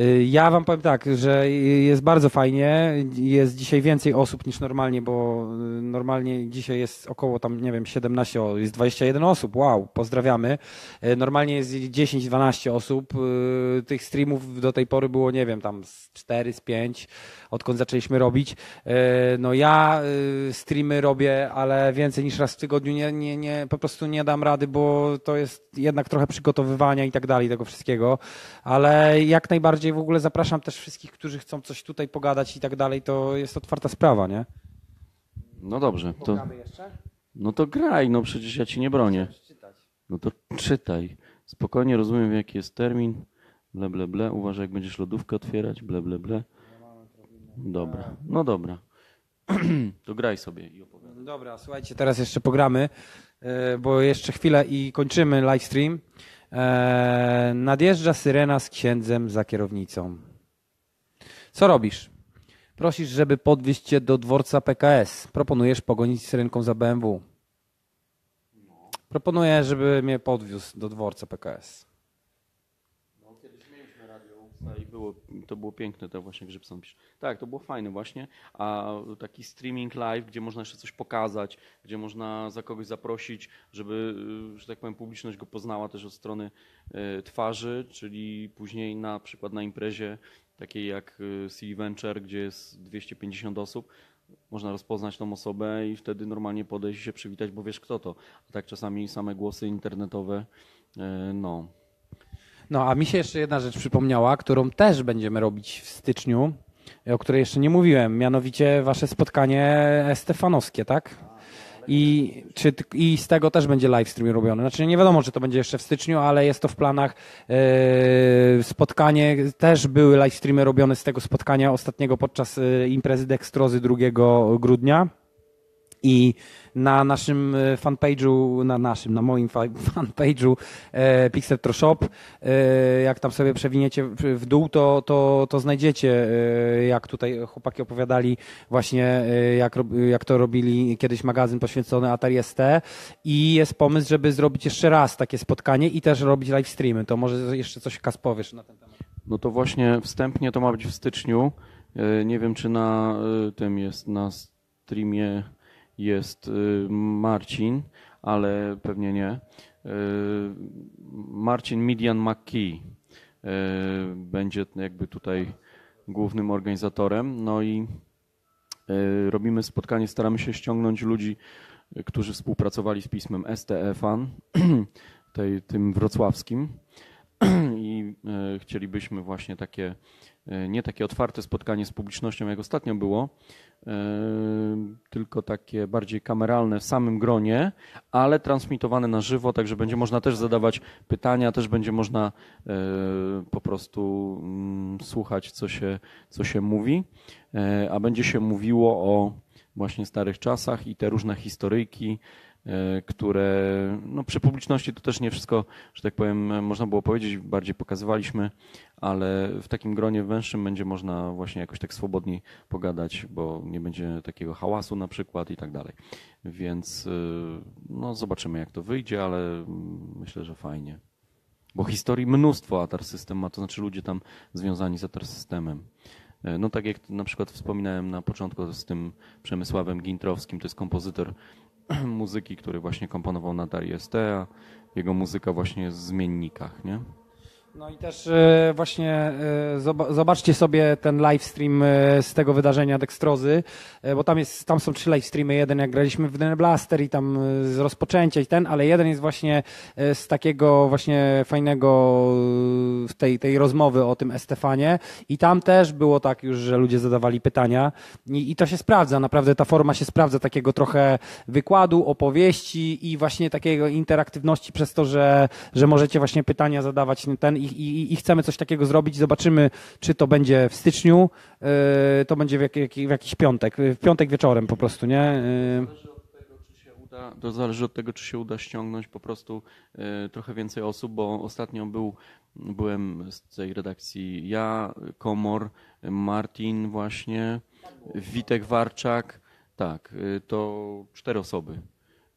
Y, ja wam powiem tak, że jest bardzo fajnie. Jest dzisiaj więcej osób niż normalnie, bo y, normalnie dzisiaj jest około tam, nie wiem, 17, jest 21 osób. Wow, pozdrawiamy. Y, normalnie jest 10-12 osób. Tych streamów do tej pory było, nie wiem, tam z 4, z 5, odkąd zaczęliśmy robić. No ja streamy robię, ale więcej niż raz w tygodniu nie, nie, nie, po prostu nie dam rady, bo to jest jednak trochę przygotowywania i tak dalej, tego wszystkiego. Ale jak najbardziej bardziej w ogóle zapraszam też wszystkich, którzy chcą coś tutaj pogadać i tak dalej, to jest otwarta sprawa, nie? No dobrze. To, no to graj, no przecież ja ci nie bronię. No to czytaj. Spokojnie rozumiem, jaki jest termin. Ble, ble, ble. Uważaj, jak będziesz lodówkę otwierać. Ble, ble, ble. Dobra. No dobra. to graj sobie i opowiadaj. Dobra, słuchajcie, teraz jeszcze pogramy, e, bo jeszcze chwilę i kończymy live stream. Eee, nadjeżdża syrena z księdzem za kierownicą. Co robisz? Prosisz, żeby podwieźć cię do dworca PKS. Proponujesz pogonić syrenką za BMW. Proponuję, żeby mnie podwiózł do dworca PKS. I było, to było piękne, to właśnie Grzybson pisze. Tak, to było fajne właśnie, a taki streaming live, gdzie można jeszcze coś pokazać, gdzie można za kogoś zaprosić, żeby, że tak powiem, publiczność go poznała też od strony e, twarzy, czyli później na przykład na imprezie takiej jak e, Sea Venture, gdzie jest 250 osób, można rozpoznać tą osobę i wtedy normalnie podejść i się przywitać, bo wiesz kto to. A tak czasami same głosy internetowe, e, no, no, a mi się jeszcze jedna rzecz przypomniała, którą też będziemy robić w styczniu, o której jeszcze nie mówiłem, mianowicie wasze spotkanie stefanowskie, tak? I, czy, I z tego też będzie live stream robiony. Znaczy nie wiadomo, czy to będzie jeszcze w styczniu, ale jest to w planach. Yy, spotkanie, też były live streamy robione z tego spotkania ostatniego podczas yy, imprezy Dekstrozy 2 grudnia. I na naszym e, fanpage'u, na naszym, na moim fanpage'u e, Pixel Pro Shop, e, jak tam sobie przewiniecie w dół, to, to, to znajdziecie, e, jak tutaj chłopaki opowiadali właśnie, e, jak, jak to robili kiedyś magazyn poświęcony Atari ST i jest pomysł, żeby zrobić jeszcze raz takie spotkanie i też robić live streamy. To może jeszcze coś Kas powiesz na ten temat. No to właśnie wstępnie to ma być w styczniu. E, nie wiem, czy na tym jest, na streamie jest y, Marcin, ale pewnie nie. Y, Marcin Midian McKee y, będzie jakby tutaj głównym organizatorem. No i robimy spotkanie, staramy się ściągnąć ludzi, którzy współpracowali z pismem STFAN, tej, tym wrocławskim. I chcielibyśmy właśnie takie, nie takie otwarte spotkanie z publicznością, jak ostatnio było, tylko takie bardziej kameralne w samym gronie, ale transmitowane na żywo, także będzie można też zadawać pytania, też będzie można e, po prostu mm, słuchać, co się, co się mówi, e, a będzie się mówiło o właśnie starych czasach i te różne historyjki, E, które no, przy publiczności to też nie wszystko, że tak powiem, można było powiedzieć, bardziej pokazywaliśmy, ale w takim gronie węższym będzie można właśnie jakoś tak swobodniej pogadać, bo nie będzie takiego hałasu na przykład i tak dalej. Więc e, no, zobaczymy jak to wyjdzie, ale myślę, że fajnie. Bo historii mnóstwo Atar System ma, to znaczy ludzie tam związani z Atar Systemem. E, no tak jak na przykład wspominałem na początku z tym Przemysławem Gintrowskim, to jest kompozytor muzyki, który właśnie komponował na Darii ST, a jego muzyka właśnie jest w zmiennikach, nie? No i też e, właśnie e, zobaczcie sobie ten live stream e, z tego wydarzenia Dextrozy, bo tam, jest, tam są trzy live streamy. Jeden jak graliśmy w Den Blaster i tam z rozpoczęcia i ten, ale jeden jest właśnie z takiego właśnie fajnego tej, tej rozmowy o tym Estefanie. I tam też było tak już, że ludzie zadawali pytania. I, i to się sprawdza, naprawdę ta forma się sprawdza, takiego trochę wykładu, opowieści i właśnie takiego interaktywności przez to, że, że możecie właśnie pytania zadawać ten i i, i, chcemy coś takiego zrobić. Zobaczymy, czy to będzie w styczniu, yy, to będzie w, jak, w, jakiś piątek, w piątek wieczorem po prostu, nie? Yy. to zależy od tego, czy się uda ściągnąć po prostu y, trochę więcej osób, bo ostatnio był, byłem z tej redakcji ja, Komor, Martin właśnie, Witek Warczak, tak, to cztery osoby.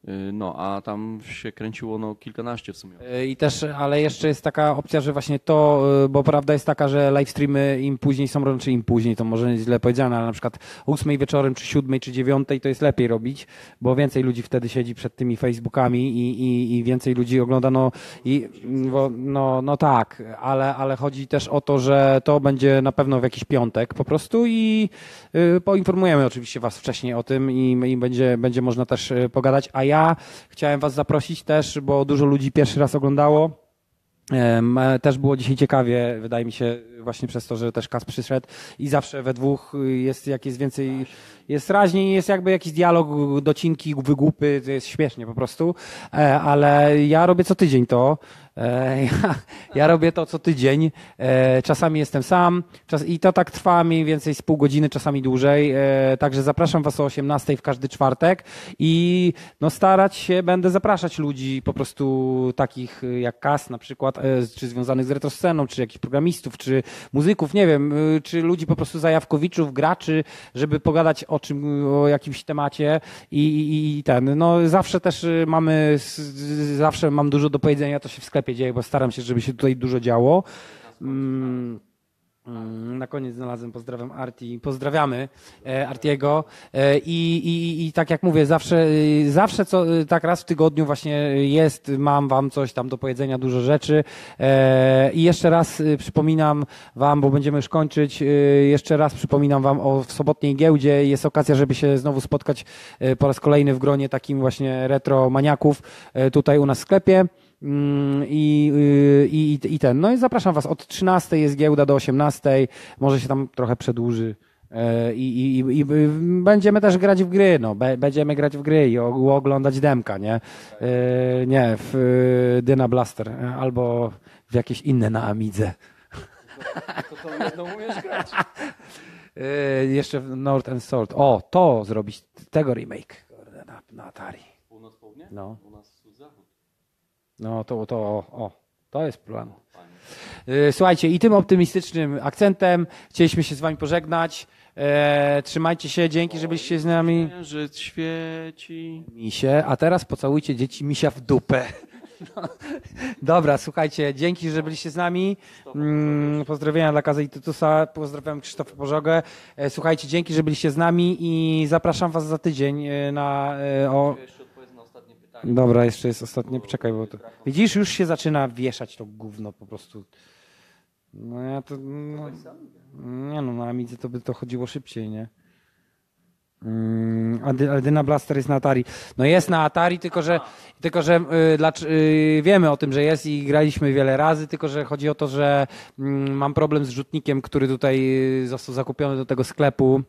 Y, no, a tam się kręciło no, kilkanaście w sumie. Y, I też, ale jeszcze jest taka opcja, że właśnie to, y, bo prawda jest taka, że live streamy im później są, czy im później, to może źle powiedziane, ale na przykład ósmej wieczorem, czy siódmej, czy dziewiątej to jest lepiej robić, bo więcej ludzi wtedy siedzi przed tymi Facebookami i, i, i więcej ludzi ogląda, no, i, bo, no, no tak, ale, ale chodzi też o to, że to będzie na pewno w jakiś piątek po prostu i y, poinformujemy oczywiście Was wcześniej o tym i, i będzie, będzie można też pogadać, a ja ja chciałem Was zaprosić też, bo dużo ludzi pierwszy raz oglądało. Też było dzisiaj ciekawie, wydaje mi się, właśnie przez to, że też Kas przyszedł i zawsze we dwóch jest jakieś więcej, jest raźniej, jest jakby jakiś dialog, docinki, wygłupy, to jest śmiesznie po prostu, e, ale ja robię co tydzień to, E, ja, ja, robię to co tydzień. E, czasami jestem sam czas, i to tak trwa mniej więcej z pół godziny, czasami dłużej. Także zapraszam Was o 18 w każdy czwartek i no starać się, będę zapraszać ludzi po prostu takich jak Kas na przykład, czy związanych z retrosceną, czy jakichś programistów, czy muzyków, nie wiem, czy ludzi po prostu zajawkowiczów, graczy, żeby pogadać o czym, o jakimś temacie i, i, i ten. No zawsze też mamy, zawsze mam dużo do powiedzenia, to się w sklepie dzieje, bo staram się, żeby się tutaj dużo działo. Mm, na koniec znalazłem, pozdrawiam Arti, pozdrawiamy e, Artiego. E, I, i, i tak jak mówię, zawsze, zawsze co, tak raz w tygodniu właśnie jest, mam wam coś tam do powiedzenia, dużo rzeczy. E, i jeszcze raz przypominam wam, bo będziemy już kończyć, jeszcze raz przypominam wam o sobotniej giełdzie, jest okazja, żeby się znowu spotkać po raz kolejny w gronie takim właśnie retro maniaków tutaj u nas w sklepie. Mm, I, y, i, i ten. No i zapraszam Was. Od 13 jest giełda do 18. Może się tam trochę przedłuży. E, I, i, i, będziemy też grać w gry, no. Będziemy grać w gry i oglądać demka, nie? E, nie, w y, Dyna Blaster albo w jakieś inne na Amidze. To, to, to umiesz grać. E, jeszcze w North and Sword. O, to zrobić, tego remake. na Atari. Północ-południe? No. No to, to o, to jest. Fajnie. E, Słuchajcie, i tym optymistycznym akcentem chcieliśmy się z wami pożegnać. E, trzymajcie się, dzięki, że byliście z nami. Że świeci. Misie, a teraz pocałujcie dzieci misia w dupę. No. Dobra, słuchajcie, dzięki, że byliście z nami. Mm, pozdrowienia dla Kazy i Tytusa, pozdrawiam Krzysztofa Pożogę. E, Słuchajcie, dzięki, że byliście z nami i zapraszam was za tydzień e, na... e, O... Jeszcze odpowiedz na ostatnie pytanie. Dobra, jeszcze jest ostatnie, poczekaj, bo to... Widzisz, już się zaczyna wieszać to gówno po prostu. No ja to... No, nie no, na Amidze to by to chodziło szybciej, nie? Mm, a Dy- ale Dyna Blaster jest na Atari. No jest na Atari, tylko że, tylko, że y, y, wiemy o tym, że jest i graliśmy wiele razy, tylko że chodzi o to, że mm, mam problem z rzutnikiem, który tutaj y, został zakupiony do tego sklepu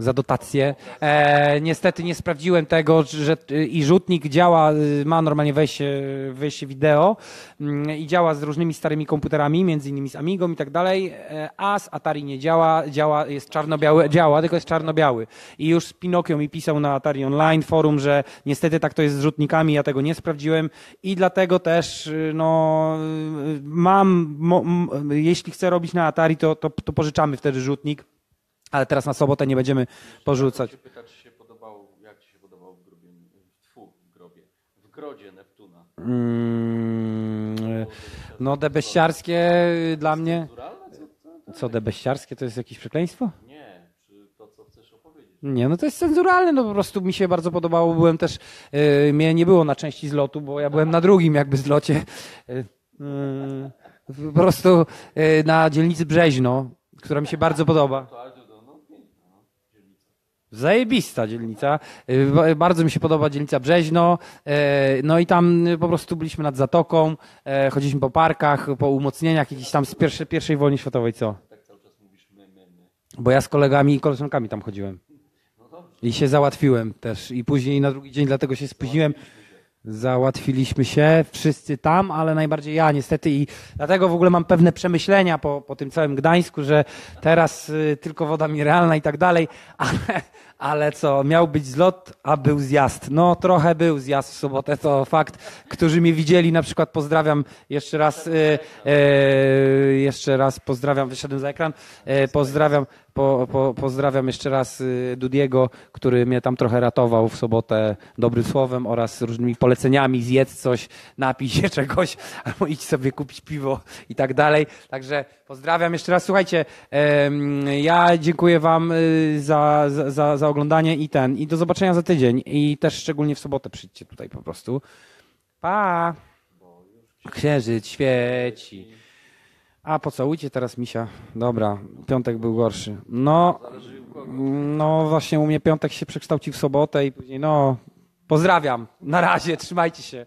za dotację. E, niestety nie sprawdziłem tego, że i rzutnik działa, y, ma normalnie wejście, wejście wideo mm, i działa z różnymi starymi komputerami, między innymi z Amigą i tak dalej, e, a z Atari nie działa, działa, jest czarno-biały, działa, tylko jest czarno-biały. I już z Pinokio mi pisał na Atari Online forum, że niestety tak to jest z rzutnikami, ja tego nie sprawdziłem i dlatego też y, no, y, mam, mo, m, jeśli chcę robić na Atari, to, to, to pożyczamy wtedy rzutnik. Ale teraz na sobotę nie będziemy porzucać. Pyta, czy się podobał, jak ci się podobał w grobie, tfu, w grobie, w grodzie Neptuna. Mm, no debeściarskie dla mnie. Co, debeściarskie to jest jakieś przekleństwo? Nie, czy to, co chcesz opowiedzieć? Nie, no to jest cenzuralne, no po prostu mi się bardzo podobało. Byłem też, yy, mnie nie było na części zlotu, bo ja byłem na drugim jakby zlocie. Yy, yy, po prostu yy, na dzielnicy Brzeźno, która mi się bardzo podoba. To, ale to, no, piękna, no, dzielnica. Zajebista dzielnica. Y, ba- Bardzo mi się podoba dzielnica Brzeźno. E, No i tam y, po prostu byliśmy nad zatoką, chodziliśmy po parkach, po umocnieniach jakichś tam z pierwszej, pierwszej wojny światowej, co? Tak cały czas mówisz my, my, my. Bo ja z kolegami i koleżankami tam chodziłem. I się załatwiłem też. I później na drugi dzień dlatego się spóźniłem. Załatwiliśmy się wszyscy tam, ale najbardziej ja niestety i dlatego w ogóle mam pewne przemyślenia po, po tym całym Gdańsku, że teraz y, tylko woda mineralna i tak dalej, ale, ale co, miał być zlot, a był zjazd. No trochę był zjazd w sobotę, to fakt. Którzy mnie widzieli, na przykład pozdrawiam jeszcze raz, y, y, jeszcze raz pozdrawiam, wyszedłem za ekran, y, pozdrawiam, po, po, pozdrawiam jeszcze raz y, Dudiego, który mnie tam trochę ratował w sobotę dobrym słowem oraz różnymi poleceniami, zjedz coś, napij się czegoś, albo idź sobie kupić piwo i tak dalej. Także pozdrawiam jeszcze raz. Słuchajcie, ja dziękuję wam y, za, za, za, oglądanie i ten, i do zobaczenia za tydzień. I też szczególnie w sobotę przyjdźcie tutaj po prostu. Pa! Księżyc świeci. A pocałujcie teraz misia. Dobra, piątek był gorszy. No, no właśnie u mnie piątek się przekształcił w sobotę i później no pozdrawiam. Na razie, trzymajcie się.